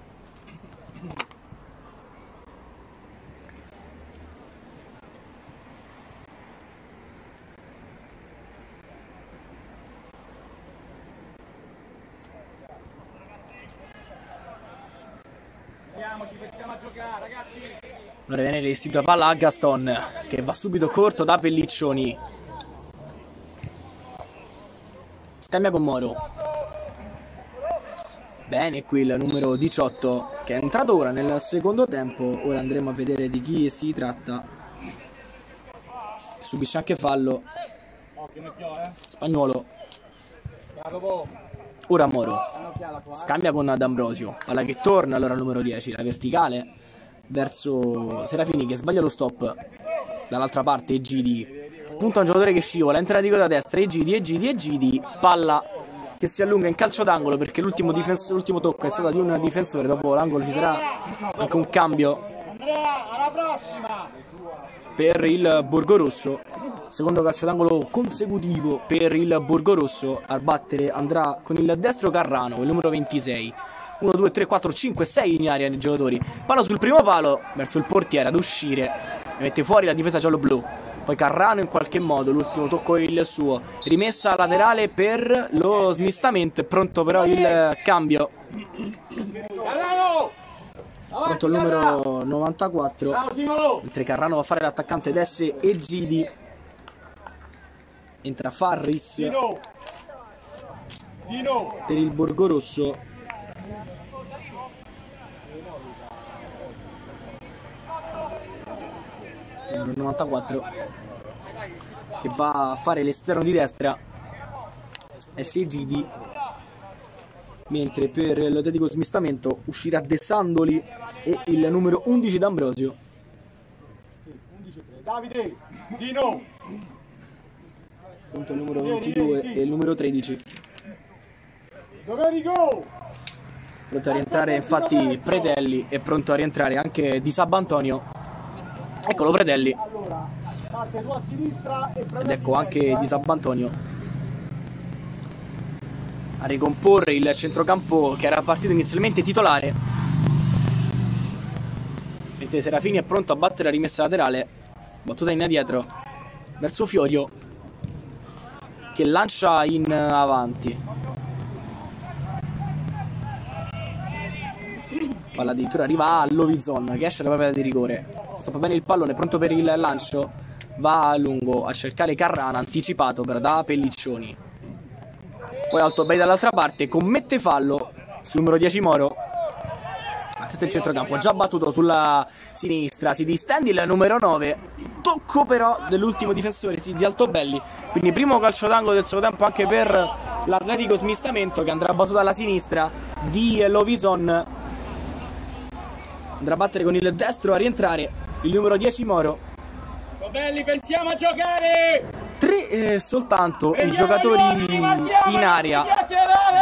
Ora viene restituita palla a Gaston che va subito corto da Pelliccioni. Scambia con Moro. Bene qui il numero 18 che è entrato ora nel secondo tempo. Ora andremo a vedere di chi si tratta. Subisce anche fallo. Spagnolo. Ora Moro. Scambia con D'Ambrosio. Palla che torna, allora numero 10, la verticale verso Serafini che sbaglia lo stop. Dall'altra parte Egidi. Punta un giocatore che scivola, entra di da destra, Egidi, Egidi, Egidi. Palla che si allunga in calcio d'angolo perché l'ultimo, l'ultimo tocco è stato di un difensore. Dopo l'angolo ci sarà anche un cambio Andrea, alla prossima! per il Borgorosso. Secondo calcio d'angolo consecutivo per il Borgorosso. A battere andrà con il destro Carrano, il numero 26. 1, 2, 3, 4, 5, 6 in aria i giocatori. Palla sul primo palo verso il portiere ad uscire. Mette fuori la difesa giallo-blu. Poi Carrano in qualche modo, l'ultimo tocco il suo. Rimessa laterale per lo smistamento. È pronto però il cambio. Pronto il numero 94. Ciao Simo! Mentre Carrano va a fare l'attaccante Desse e Gidi. Entra Farris per il Borgorosso. Numero 94 che va a fare l'esterno di destra. Esce Gidi. Mentre per l'Atletico smistamento uscirà De Sandoli e il numero 11 D'Ambrosio. Davide! Dino! Punto il numero 22 e il numero 13. Domenico! Pronto a rientrare infatti Pretelli e pronto a rientrare anche Di Sabantonio. Eccolo e ed ecco anche Di Sabantonio a ricomporre il centrocampo che era partito inizialmente titolare. Mentre Serafini è pronto a battere la rimessa laterale. Battuta in dietro verso Fiorio che lancia in avanti. Palla addirittura arriva a Lovizon che esce dalla propria di rigore. Stoppa bene il pallone, pronto per il lancio. Va a lungo a cercare Carrana, anticipato per da Pelliccioni. Poi alto bei dall'altra parte, commette fallo sul numero 10 Moro. Attento il centrocampo, già battuto sulla sinistra, si distende il numero 9. Tocco però dell'ultimo difensore sì, di Altobelli. Quindi primo calcio d'angolo del secondo tempo anche per l'Atletico smistamento che andrà battuto alla sinistra di Lovison. Andrà a battere con il destro a rientrare il numero 10 Moro. Belli, pensiamo a giocare! Tre eh, soltanto i giocatori in area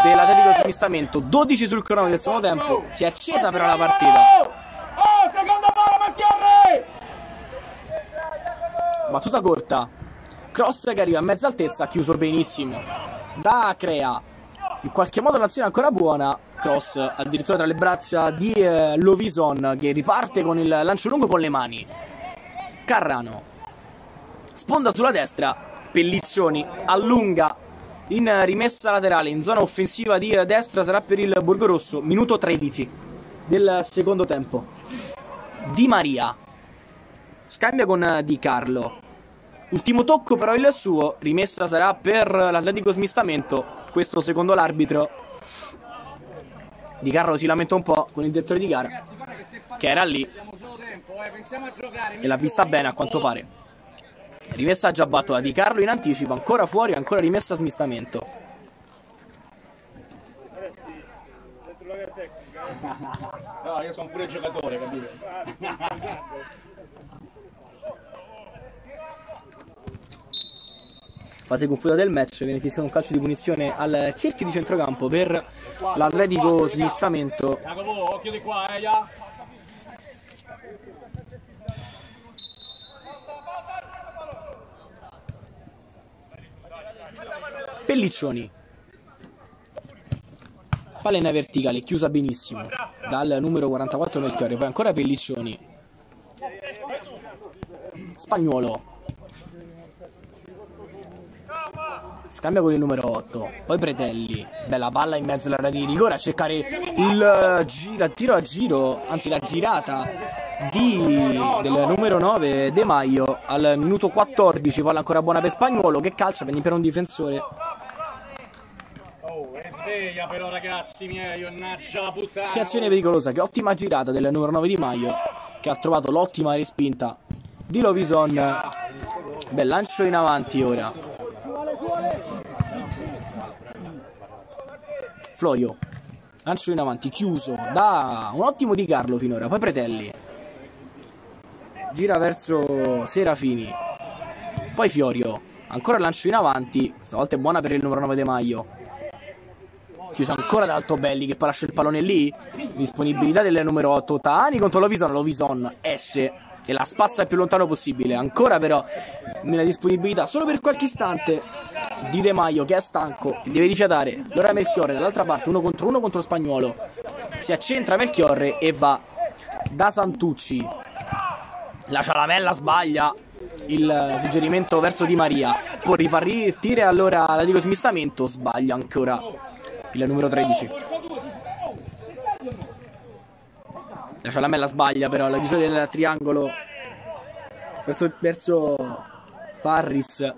dell'Atletico smistamento, 12 sul cronometro del secondo tempo. Si è accesa però la partita. Oh, seconda palla, Marchiorre! Battuta corta. Cross che arriva a mezza altezza, chiuso benissimo. Da Crea. In qualche modo un'azione ancora buona. Cross addirittura tra le braccia di eh, Lovison che riparte con il lancio lungo con le mani. Carrano. Sponda sulla destra. Pellizzoni allunga in rimessa laterale in zona offensiva di destra sarà per il Borgorosso. Minuto 13 del secondo tempo. Di Maria. Scambia con Di Carlo. Ultimo tocco però il suo. Rimessa sarà per l'Atletico smistamento. Questo secondo l'arbitro. Di Carlo si lamenta un po' con il direttore di gara. Che era lì. Tempo, eh, giocare. E l'ha vista bene a quanto pare. Rimessa già battuta di Carlo in anticipo. Ancora fuori, ancora rimessa a smistamento. No, io sono pure giocatore, capito? Fase confusa del match, viene fischiato un calcio di punizione al cerchio di centrocampo per l'Atletico smistamento. Occhio di qua, eh. Pelliccioni. Pallina verticale, chiusa benissimo dal numero 44 Melchiorre. Poi ancora Pelliccioni. Spagnuolo. Scambia con il numero 8. Poi Pretelli. Bella palla in mezzo all'area di rigore a cercare il gira, tiro a giro, anzi la girata di, del numero 9 De Maio al minuto 14. Palla ancora buona per Spagnuolo che calcia per un difensore. Oh, sveglia però ragazzi miei, mannaggia la puttana. Che azione pericolosa, che ottima girata del numero 9 Di Maio che ha trovato l'ottima respinta di Lovison. Bel lancio in avanti ora. Florio. Lancio in avanti, chiuso da un ottimo Di Carlo finora. Poi Pretelli. Gira verso Serafini. Poi Fiorio. Ancora lancio in avanti. Stavolta è buona per il numero 9 De Maio. Chiuso ancora da Altobelli che poi lascia il pallone lì. Disponibilità del numero 8 Tani contro Lovison. Lovison esce e la spazza il più lontano possibile. Ancora però nella disponibilità solo per qualche istante di De Maio che è stanco deve rifiatare. Allora Melchiorre dall'altra parte uno contro uno contro Spagnuolo. Si accentra Melchiorre e va da Santucci. La cialamella sbaglia il suggerimento verso Di Maria. Può ripartire allora la dico smistamento. Sbaglia ancora il numero 13. La cialamella sbaglia però la chiusura del triangolo verso, verso Parris.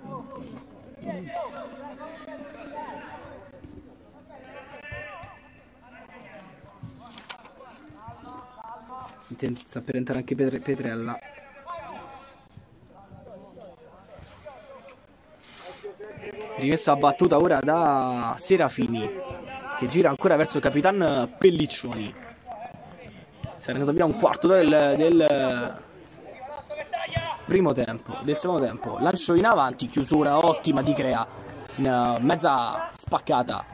Sta per entrare anche Petre Petrella. Rimessa a battuta ora da Serafini che gira ancora verso capitan Pelliccioni. È andato via un quarto del, del primo tempo, del secondo tempo. Lancio in avanti, chiusura ottima di Crea, in mezza spaccata.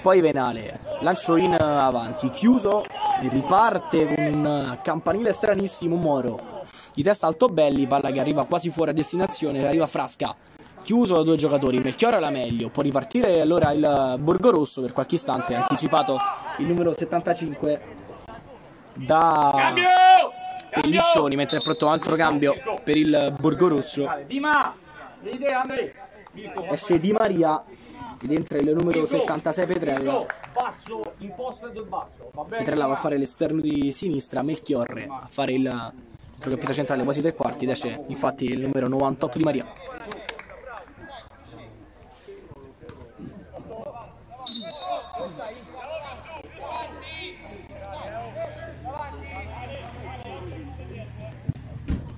Poi Venale, lancio in avanti, chiuso, riparte con un campanile stranissimo Moro. Di testa Altobelli, palla che arriva quasi fuori a destinazione, arriva Frasca chiuso da due giocatori, Melchiora la meglio, può ripartire allora il Borgo Rosso per qualche istante, anticipato il numero 75 da Cambio! Pelliccioni, mentre è pronto un altro cambio per il Borgo Rosso. Dima! Vedi Andrea! Esce Di Maria ed entra il numero 76 Petrella. Petrella va a fare l'esterno di sinistra, Melchiorre a fare il centrocampista centrale quasi tre quarti ed esce infatti il numero 98 Di Maria.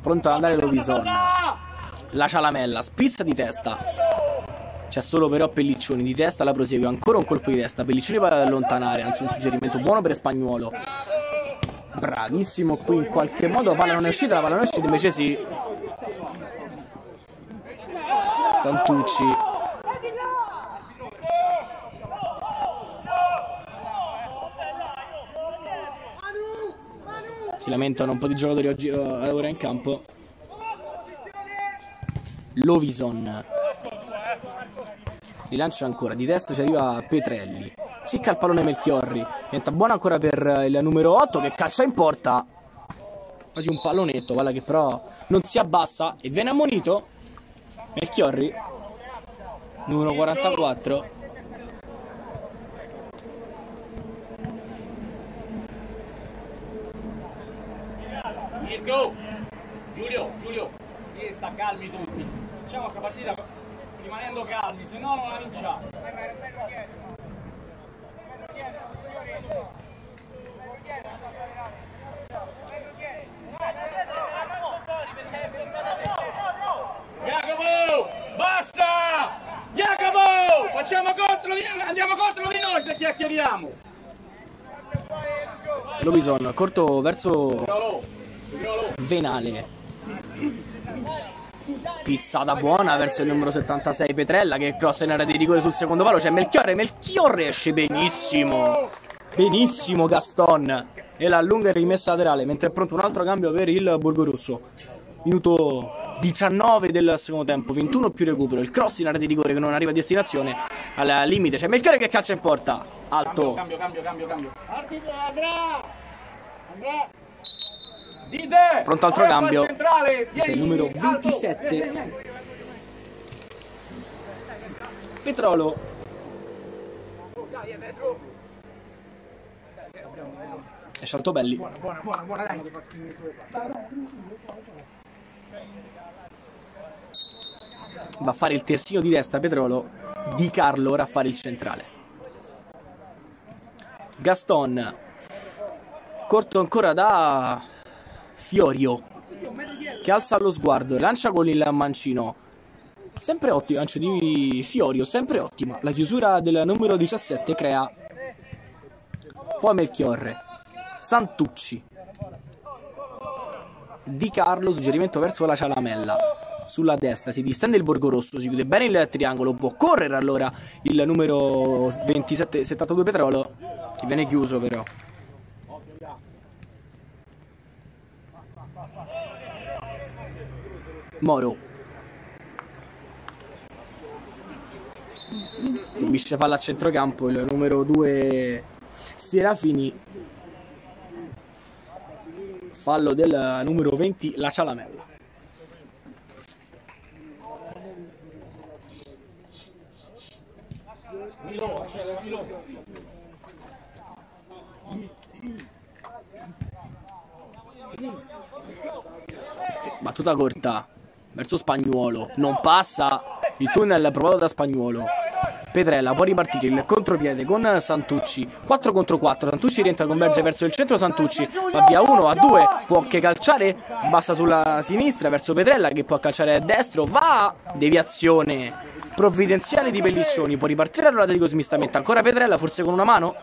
Pronto ad andare Lovison. La cialamella, spizza di testa. C'è solo però Pelliccioni di testa, la prosegue ancora un colpo di testa. Pelliccioni va ad allontanare, anzi un suggerimento buono per Spagnuolo. Bravissimo qui in qualche modo, la palla non è uscita, la palla non è uscita, invece sì. Santucci. Si lamentano un po' di giocatori oggi uh, ora in campo. Lovison. Rilancia ancora, di testa ci arriva Petrelli. Cicca il pallone Melchiorri. Diventa buona ancora per il numero 8 che calcia in porta. Quasi un pallonetto, palla che però non si abbassa e viene ammonito. Melchiorri. Numero 44. Mirko! Giulio, Giulio, devi sta calmi tutti. Facciamo questa partita rimanendo calmi, se no non la vinciamo. Jacopo! Basta! Jacopo! Facciamo contro di andiamo contro di noi se chiacchieriamo! Lovison, corto verso. Venale. Spizzata buona verso il numero 76 Petrella che crossa in area di rigore sul secondo palo. C'è Melchiorre, Melchiorre esce benissimo. Benissimo Gaston. E la lunga rimessa laterale mentre è pronto un altro cambio per il Borgorosso. Minuto 19 del secondo tempo, 21 più recupero. Il cross in area di rigore che non arriva a destinazione. Al limite c'è Melchiorre che calcia in porta. Alto. Cambio, cambio, cambio, cambio. Andrea! Andrea! Pronto altro cambio. il numero 27. Petrolo. È scelto belli. Buona, buona, buona, dai. Va a fare il terzino di destra Petrolo. Di Carlo ora a fare il centrale. Gaston. Corto ancora da Fiorio. Che alza lo sguardo. Lancia con il mancino. Sempre ottima, lancio di Fiorio, sempre ottima. La chiusura del numero 17 crea poi Melchiorre, Santucci, Di Carlo, suggerimento verso la Cialamella. Sulla destra si distende il Borgo Rosso, si chiude bene il triangolo, può correre allora il numero 27, 72 Petrolo, che viene chiuso però. Moro. Subisce falla a centrocampo il numero 2 Serafini. Fallo del numero 20 La Cialamella. Battuta corta verso Spagnuolo. Non passa il tunnel provato da Spagnuolo. Petrella può ripartire il contropiede con Santucci. 4 contro 4 Santucci rientra converge verso il centro. Santucci va via 1 a 2 può anche calciare. Basta sulla sinistra verso Petrella che può calciare a destro va! Deviazione provvidenziale di Pelliccioni può ripartire allora di smistamento ancora Petrella forse con una mano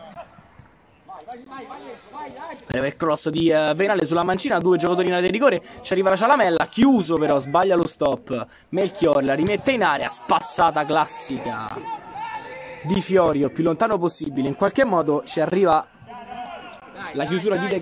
Arriva il cross di uh, Venale sulla mancina, due giocatori in area di rigore, ci arriva la Cialamella, chiuso però, sbaglia lo stop. Melchior la rimette in area, spazzata classica di Fiorio, più lontano possibile. In qualche modo ci arriva la chiusura di De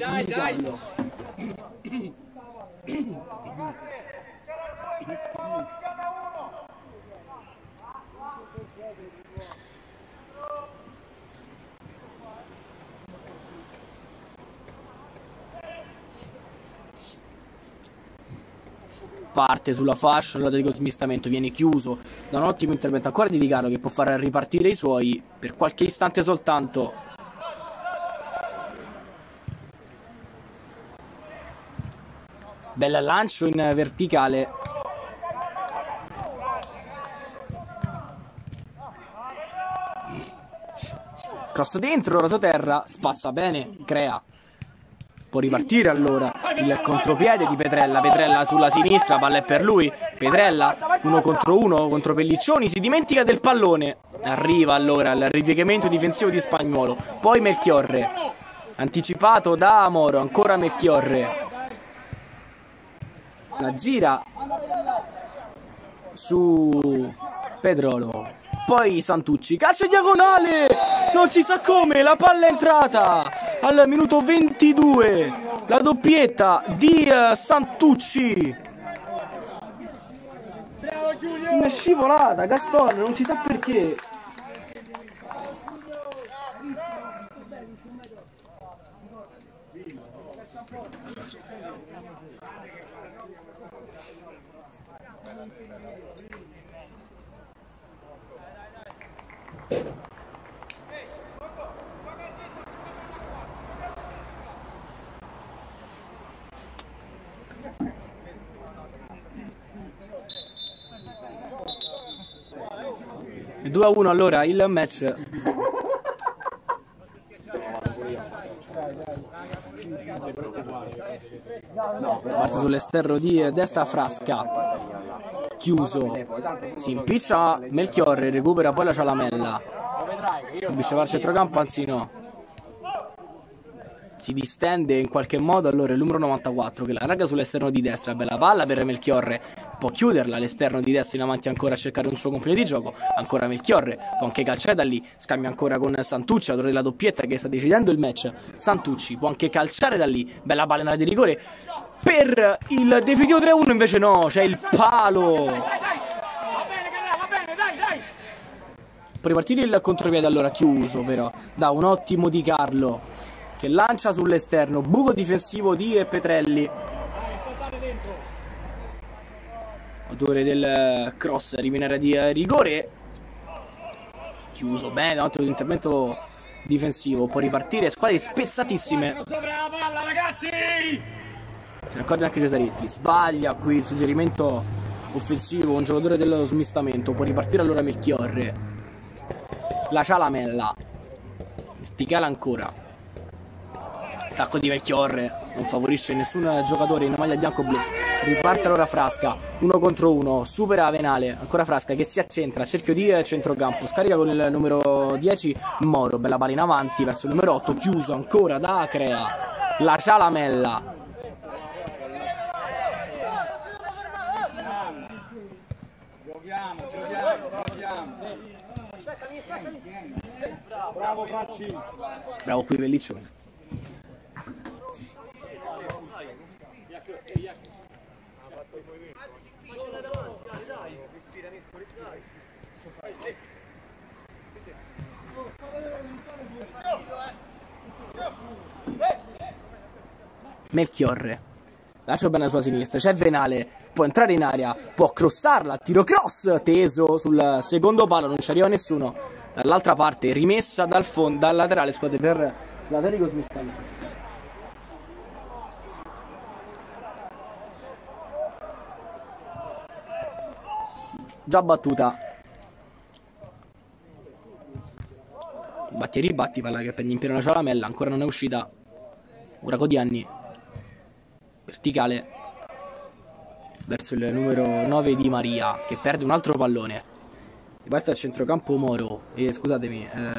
parte sulla fascia, di smistamento viene chiuso da un ottimo intervento ancora di Di Caro che può far ripartire i suoi per qualche istante soltanto. Bel lancio in verticale. Cross dentro, rasoterra, spazza bene, crea può ripartire allora. Il contropiede di Petrella Petrella sulla sinistra, palla è per lui. Petrella, uno contro uno contro Pelliccioni, si dimentica del pallone. Arriva allora il ripiegamento difensivo di Spagnuolo poi Melchiorre anticipato da Moro, ancora Melchiorre. La gira su Pedrolo poi Santucci, calcio diagonale! Non si sa come, la palla è entrata al minuto 22. La doppietta di uh, Santucci. Una scivolata, Gaston, non si sa perché. 2 a 1 allora il match. Parte sull'esterno di destra Frasca. Chiuso. Si impiccia Melchiorre, recupera poi la cialamella. Subisce al centrocampo, anzi no si distende in qualche modo allora il numero 94 che la raga sull'esterno di destra bella palla per Melchiorre può chiuderla all'esterno di destra in avanti ancora a cercare un suo compagno di gioco ancora Melchiorre può anche calciare da lì scambia ancora con Santucci autore della doppietta che sta decidendo il match. Santucci può anche calciare da lì bella palla in area di rigore. Per il definitivo 3-1 invece no c'è il palo. Può ripartire il contropiede allora chiuso però da un ottimo di Carlo che lancia sull'esterno, buco difensivo di Petrelli. Autore del cross, riminera di rigore. Chiuso bene, ottimo intervento difensivo, può ripartire, squadre spezzatissime. Se ne anche Cesaretti, sbaglia qui il suggerimento offensivo, un giocatore dello smistamento, può ripartire allora Melchiorre. La cialamella, verticale ancora Stacco di Vecchiorre, non favorisce nessun giocatore in maglia bianco-blu. Riparte allora Frasca, uno contro uno, supera Venale, ancora Frasca che si accentra, cerchio di centrocampo, scarica con il numero 10 Moro, bella palla in avanti verso il numero 8, chiuso ancora da Acrea, la Cialamella. Giochiamo, giochiamo, giochiamo. Bravo. Bravo qui Pelliccione. Melchiorre. Lascia bene la sua sinistra, c'è Venale, può entrare in aria, può crossarla, tiro cross teso sul secondo palo, non ci arriva nessuno. Dall'altra parte rimessa dal fondo, dal laterale, scusate, per l'Atletico Smistano. Già battuta. Batti e ribatti, palla che prende in pieno la cialamella, ancora non è uscita. Ora Codianni. Verticale. Verso il numero 9 di Maria, che perde un altro pallone. Riparte al centrocampo Moro. E scusatemi. Eh,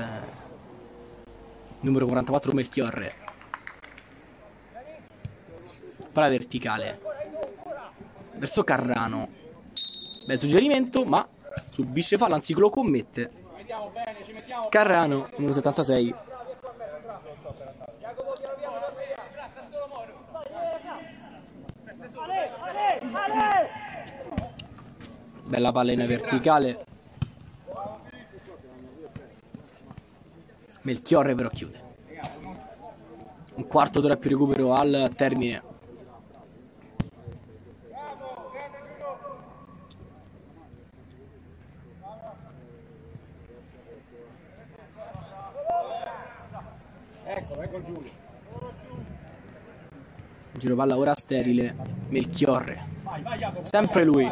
numero 44 Melchiorre. Palla verticale. Verso Carrano. Bel suggerimento, ma subisce fallo, anzi lo commette. Carrano, numero 76. Bella palla in verticale. Melchiorre però chiude. Un quarto d'ora più recupero al termine. Giro palla ora sterile. Melchiorre. Sempre lui.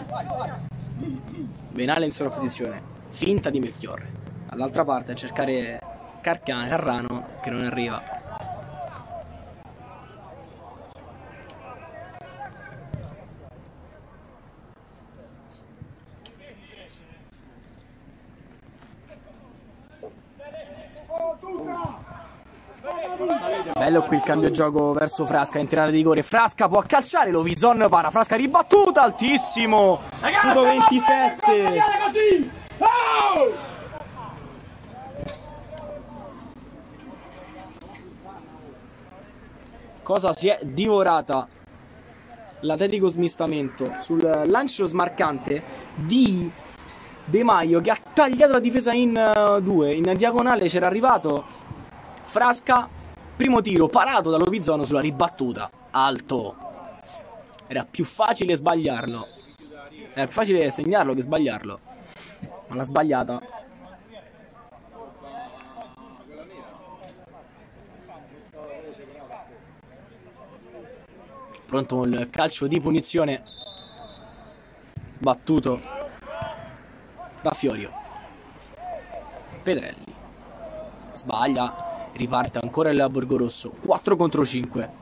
Venale in sovrapposizione. Finta di Melchiorre. Dall'altra parte a cercare Carcano, Carrano che non arriva. Bello qui il cambio gioco verso Frasca in tirare di rigore. Frasca può calciare, Lovison para. Frasca ribattuta, altissimo. Punto 27. così! Oh! Cosa si è divorata l'Atletico smistamento sul lancio smarcante di De Maio che ha tagliato la difesa in eh, due. In diagonale c'era arrivato Frasca. Primo tiro parato da Lovizono sulla ribattuta. Alto. Era più facile sbagliarlo. Era più facile segnarlo che sbagliarlo. Ma l'ha sbagliata. Pronto il calcio di punizione. Battuto da Fiorio. Pedrelli. Sbaglia. Riparte ancora il Borgorosso. 4 contro 5.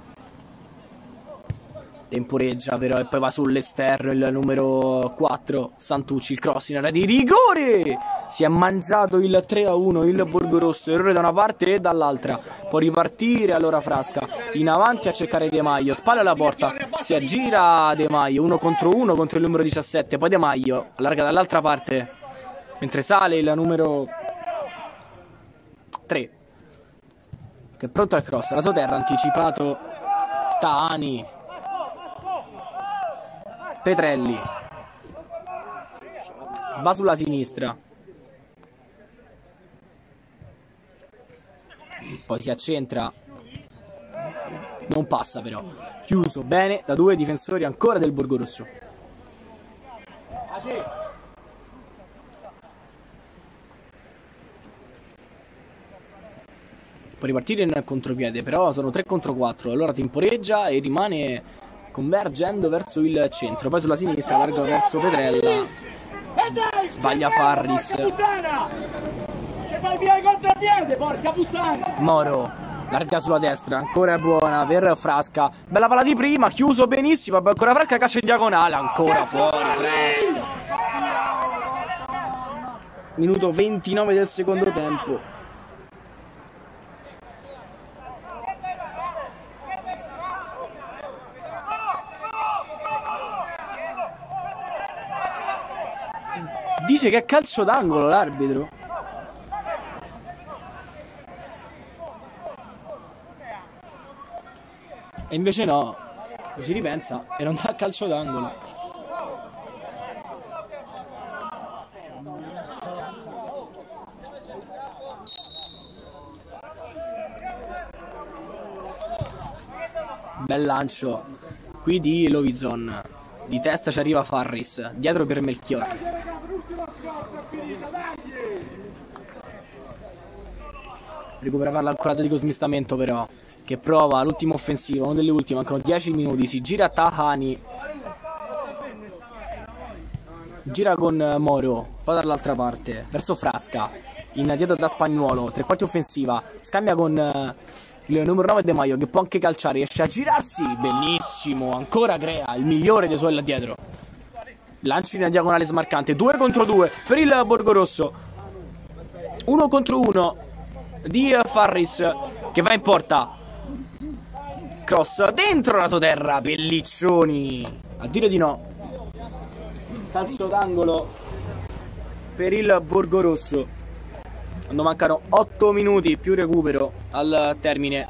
Temporeggia però e poi va sull'esterno il numero 4 Santucci, il cross in area di rigore si è mangiato il 3 a 1 il Borgorosso, errore da una parte e dall'altra può ripartire allora Frasca in avanti a cercare De Maio, spalle alla porta si aggira De Maio, 1 contro 1 contro il numero 17, poi De Maio allarga dall'altra parte mentre sale il numero 3 che è pronto al cross, la Soterra anticipato. Tani. Petrelli. Va sulla sinistra. Poi si accentra. Non passa però. Chiuso bene da due difensori ancora del Borgorosso può ripartire in contropiede però sono 3 contro 4 allora temporeggia e rimane convergendo verso il centro poi sulla sinistra larga verso Petrella sbaglia Farris! Moro larga sulla destra, ancora buona per Frasca. Bella palla di prima, chiuso benissimo, ancora Frasca caccia in diagonale, ancora fuori Frasca. Minuto 29 del secondo tempo. Dice che è calcio d'angolo l'arbitro. E invece no, ci ripensa e non dà calcio d'angolo. Bel lancio qui di Lovizon. Di testa ci arriva Farris, dietro per Melchior. Recupera palla ancora di smistamento però che prova l'ultima offensiva, uno delle ultime, mancano 10 minuti, si gira Tahani. Gira con Moro, poi dall'altra parte, verso Frasca, in dietro da Spagnuolo, tre quarti offensiva, scambia con uh, il numero 9 De Maio che può anche calciare, riesce a girarsi, benissimo, ancora crea il migliore dei suoi là dietro. Lancio in diagonale smarcante, 2 contro 2 per il Borgo Rosso. 1 contro 1 di Farris che va in porta cross dentro la sua terra, Pelliccioni. A dire di no. Calcio d'angolo per il Borgorosso. Quando mancano 8 minuti più recupero al termine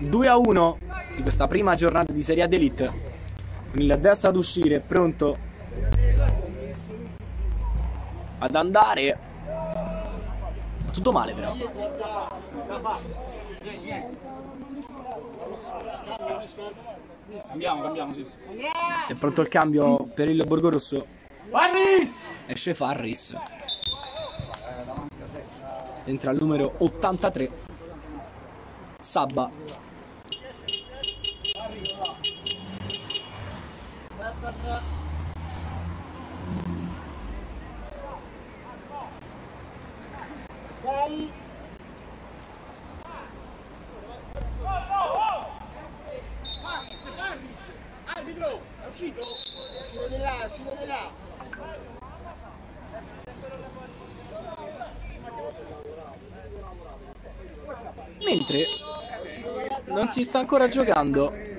2 a 1 di questa prima giornata di Serie A d'Elite. Con il destro ad uscire, pronto ad andare. Tutto male però. Cambiamo, cambiamo, sì. È pronto il cambio per il Borgorosso. Farris! Esce Farris. Entra al numero 83. Sabba. Dai. Arbitro, è uscito? Uscite di là, uscite di là. Mentre non si sta ancora giocando.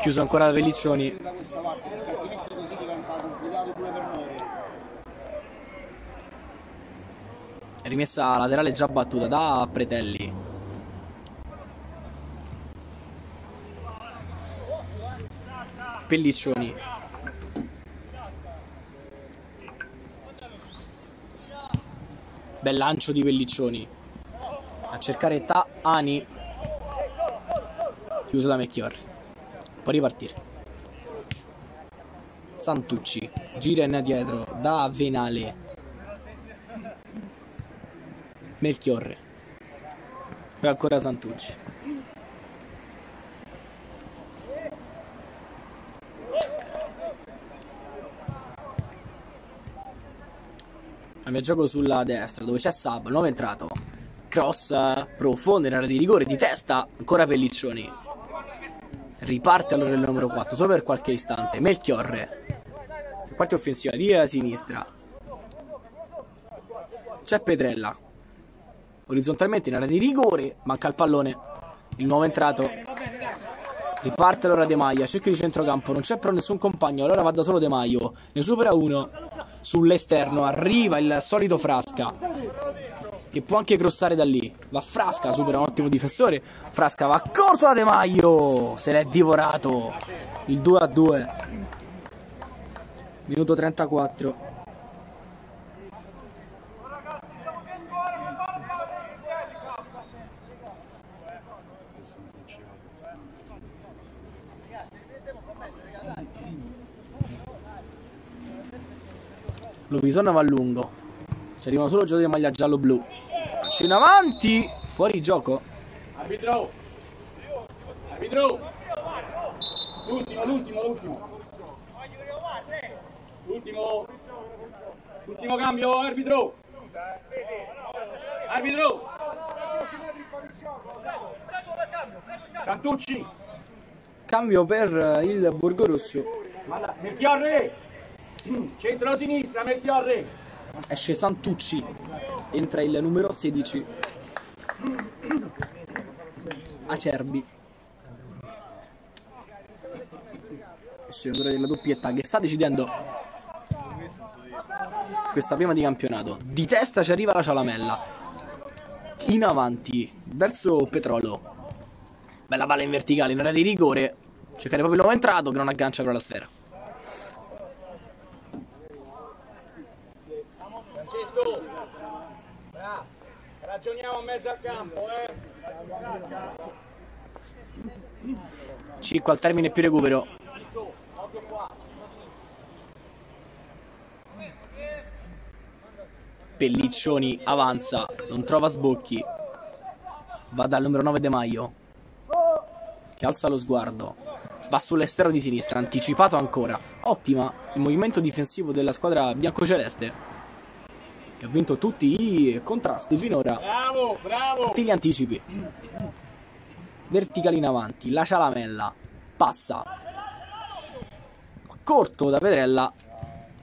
Chiuso ancora da Pelliccioni. Rimessa laterale già battuta da Pretelli. Pelliccioni. Bel lancio di Pelliccioni. A cercare Taani. Chiuso da Mecchior. Può ripartire. Santucci. Gira in dietro da Venale. Melchiorre. E ancora Santucci. Cambia gioco sulla destra dove c'è Sab, nuovo entrato. Cross profondo in area di rigore di testa, ancora Pelliccioni. Riparte allora il numero 4, solo per qualche istante. Melchiorre. Parte offensiva di sinistra. C'è Pedrella orizzontalmente in area di rigore, manca il pallone, il nuovo entrato, riparte allora De Maia, cerca di centrocampo, non c'è però nessun compagno, allora va da solo De Maio, ne supera uno sull'esterno, arriva il solito Frasca, che può anche crossare da lì, va Frasca, supera un ottimo difensore, Frasca va corto da De Maio, se l'è divorato, il 2 a 2, minuto 34. Lovison va a lungo. Ci arrivano solo giocatori di maglia giallo-blu. C'è in avanti. Fuori gioco. Arbitro! Arbitro! L'ultimo, l'ultimo, l'ultimo. Ultimo. Ultimo cambio, arbitro. Arbitro. Santucci. Cambio per il Borgorosso. Manda- Melchiorre. Centro-sinistra, Melchiorre. Esce Santucci. Entra il numero 16. Acerbi. Giocatore della doppietta che sta decidendo questa prima di campionato. Di testa ci arriva la cialamella. In avanti, verso Petrolo. Bella palla in verticale, in area di rigore. Cercare proprio l'uomo entrato che non aggancia però la sfera. Ragioniamo a mezzo campo, eh. 5 al termine più recupero. Pelliccioni avanza, non trova sbocchi. Va dal numero 9 De Maio. Che alza lo sguardo. Va sull'esterno di sinistra, anticipato ancora. Ottima il movimento difensivo della squadra biancoceleste. Che ha vinto tutti i contrasti finora. Bravo, bravo. Tutti gli anticipi. Verticali in avanti, la cialamella. Passa. Corto da Pedrella.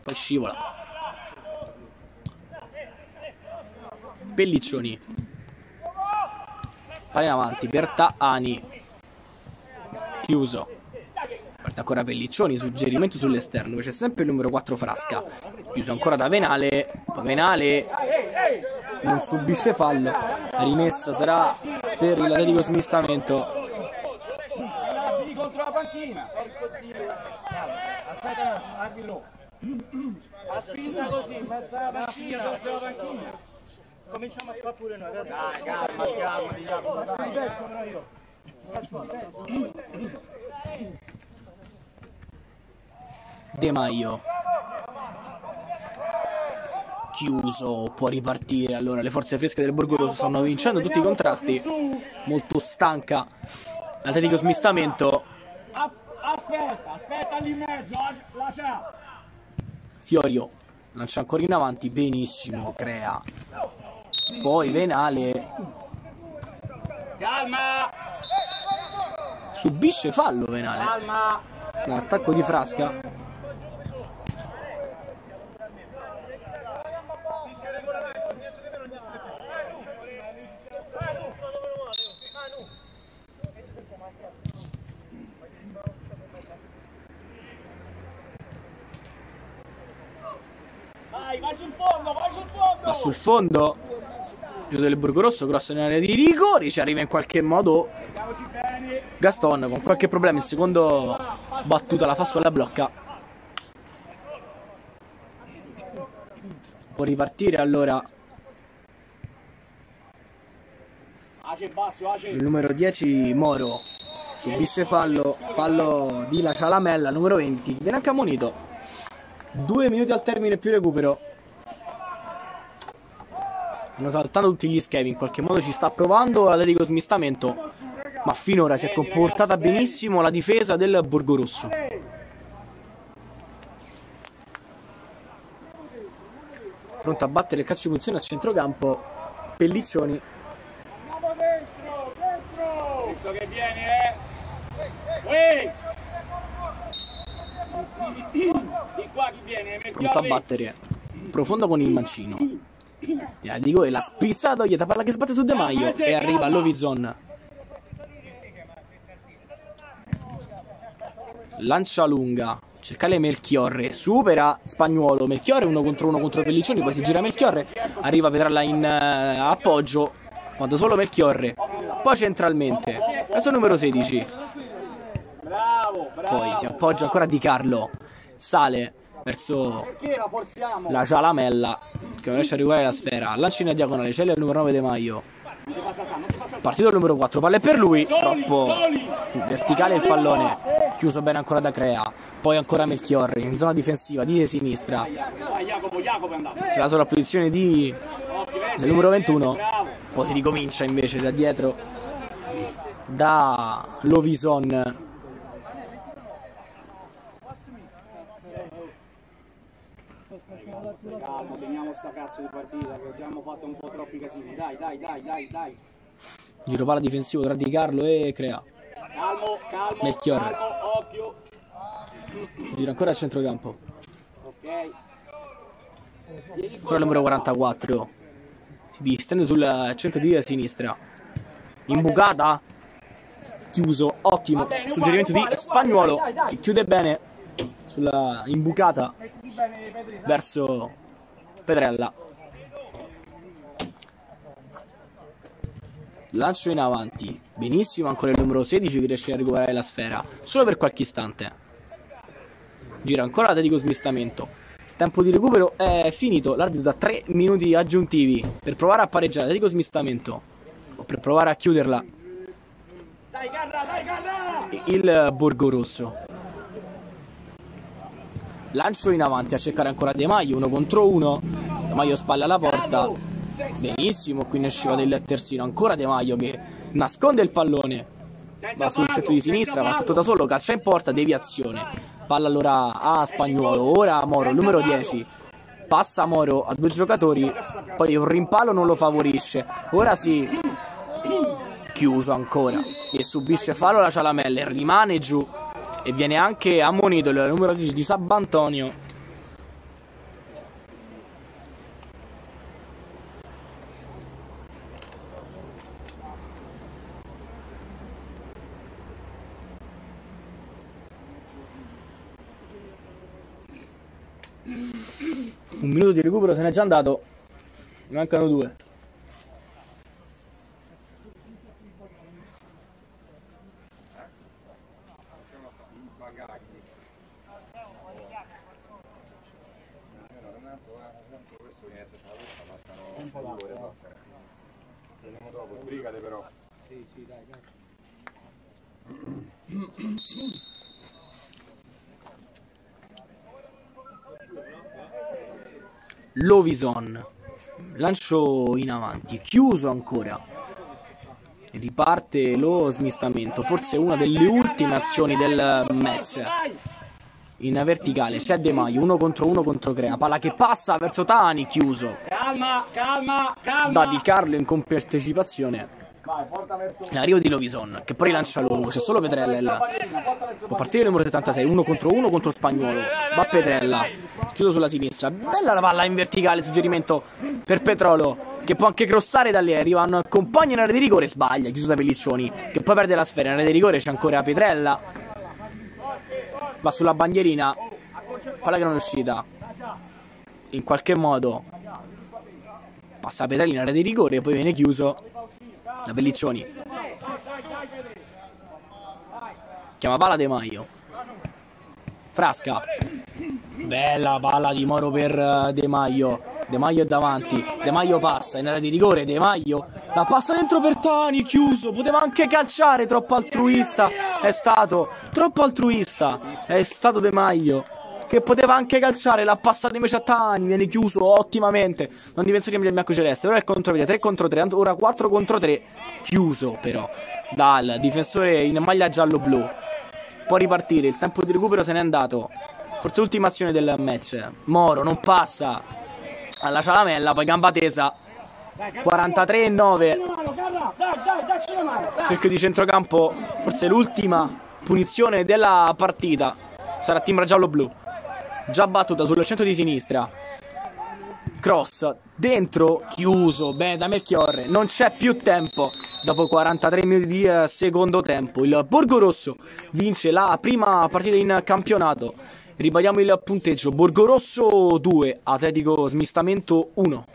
Poi scivola. Pelliccioni. Palla in avanti per Taani. Chiuso. Parte ancora Pelliccioni, suggerimento sull'esterno, c'è sempre il numero 4 Frasca. Chiuso ancora da Venale. Venale non subisce fallo. La rimessa sarà per il Atletico smistamento. Contro la panchina. Aspetta, arbitro. A spinta così, in mezzo alla panchina, verso la panchina. Cominciamo a fare pure noi. Dai, calma, calma, Jacopo, dai. De Maio. Chiuso, può ripartire. Allora, le forze fresche del Borgo stanno vincendo tutti i contrasti. Molto stanca. L'Atletico smistamento. Aspetta, aspetta lì in mezzo, lascia- lascia. Fiorio lancia ancora in avanti. Benissimo, crea. Poi Venale Calma, subisce fallo. Venale. calma. L'attacco di Frasca. Vai, vai sul fondo, vai sul fondo. Va sul fondo. Gioco del Borgorosso, grosso in area di rigori. Ci arriva in qualche modo. Gaston con qualche problema. Il secondo battuta la fa sulla blocca. Può ripartire allora il numero 10 Moro. Subisce fallo. Fallo di La Cialamella, numero 20. Viene anche ammonito. Due minuti al termine più recupero. Stanno saltando tutti gli schemi. In qualche modo ci sta provando l'Atletico smistamento. Ma finora si è comportata benissimo la difesa del Borgorosso. Pronto a battere il calcio di punizione a centrocampo. Pelliccioni. Visto che viene, eh. Ehi. Di qua chi viene? Pronto a battere. Profondo con il mancino. Dico e la spizza toglieta palla che sbatte su De Maio e arriva Lovizon. Lancia lunga. Cercale Melchiorre. Supera Spagnuolo. Melchiorre uno contro uno contro Pelliccioni. Poi si gira Melchiorre. Arriva Petralla in eh, appoggio. Quando solo Melchiorre. Poi centralmente. Questo è il numero 16. Bravo, bravo. Poi si appoggia ancora Di Carlo. Sale verso la cialamella che non riesce a regolare la sfera. Lancia in diagonale c'è il numero 9 De Maio. Partito il numero 4 palle per lui troppo verticale il pallone chiuso bene ancora da Crea poi ancora Melchiorri in zona difensiva di sinistra. Andato. c'è la sovrapposizione di verso, del numero verso, 21 Bravo. poi si ricomincia invece da dietro da Lovison sta cazzo di partita, che abbiamo fatto un po' troppi casini. Dai, dai, dai, dai, dai. Giro palla difensivo tra Di Carlo e Crea. Calmo, calmo, Melchiorre. calmo, occhio. Gira ancora a centrocampo. Ok. Ancora il numero 44. Si distende sul centro di sinistra. Imbucata. Chiuso. Ottimo. Suggerimento di Spagnuolo. dai, dai. Chiude bene. Sulla imbucata verso Pedrella. Lancio in avanti. Benissimo, ancora il numero 16 che riesce a recuperare la sfera. Solo per qualche istante. Gira ancora l'Atletico smistamento. Tempo di recupero è finito. L'arbitro da 3 minuti aggiuntivi per provare a pareggiare l'Atletico smistamento. O per provare a chiuderla il Borgo Rosso. Lancio in avanti a cercare ancora De Maio, uno contro uno. De Maio spalla alla porta. Benissimo, qui ne usciva del terzino. Ancora De Maio che nasconde il pallone. Va sul centro di sinistra, va tutto da solo, calcia in porta, deviazione. Palla allora a Spagnuolo, ora a Moro, numero 10. Passa Moro a due giocatori, poi un rimpallo non lo favorisce. Ora sì, chiuso ancora e subisce fallo la Cialamelle rimane giù e viene anche ammonito il numero 10 di Sabantonio un minuto di recupero se n'è già andato. Ne mancano due Sbrigate però. Lovison. Lancio in avanti. Chiuso ancora. Riparte lo smistamento. Forse una delle ultime azioni del match in verticale c'è De Maio uno contro uno contro Crea. Palla che passa verso Tani chiuso. Calma, calma, calma. da Di Carlo in compartecipazione. L'arrivo di Lovison che poi lancia lungo c'è solo Petrella. Là. può partire il numero 76 uno contro uno contro Spagnuolo. Va Petrella chiuso sulla sinistra. Bella la palla in verticale suggerimento per Petrolo che può anche crossare da lì. Arriva un compagno in area di rigore sbaglia chiuso da Pelliccioni che poi perde la sfera. In area di rigore c'è ancora Petrella va sulla bandierina palla che non è uscita. In qualche modo passa Petrella in area di rigore e poi viene chiuso da Pelliccioni. Chiama palla De Maio Frasca bella palla di Moro per eh, De Maio De Maio è davanti De Maio passa in area di rigore De Maio la passa dentro per Tani chiuso poteva anche calciare troppo altruista è stato troppo altruista è stato De Maio che poteva anche calciare, l'ha passata invece a Tani, viene chiuso ottimamente. Non difensori del bianco celeste. Ora è contropiede 3 contro 3, ora 4 contro 3. Chiuso però dal difensore in maglia giallo-blu. Può ripartire, il tempo di recupero se n'è andato. Forse l'ultima azione del match. Moro non passa alla cialamella, poi gamba tesa. 43 e 9. Mano, Garra, dai, dai, dacci la mano. Dai. Cerchio di centrocampo, forse l'ultima punizione della partita. Sarà timbra giallo-blu. Già battuta sul centro di sinistra. Cross dentro, chiuso. Bene da Melchiorre. Non c'è più tempo. Dopo 43 minuti di eh, secondo tempo, il Borgo Rosso vince la prima partita in campionato. Ribadiamo il punteggio: Borgo Rosso 2, Atletico Smistamento 1.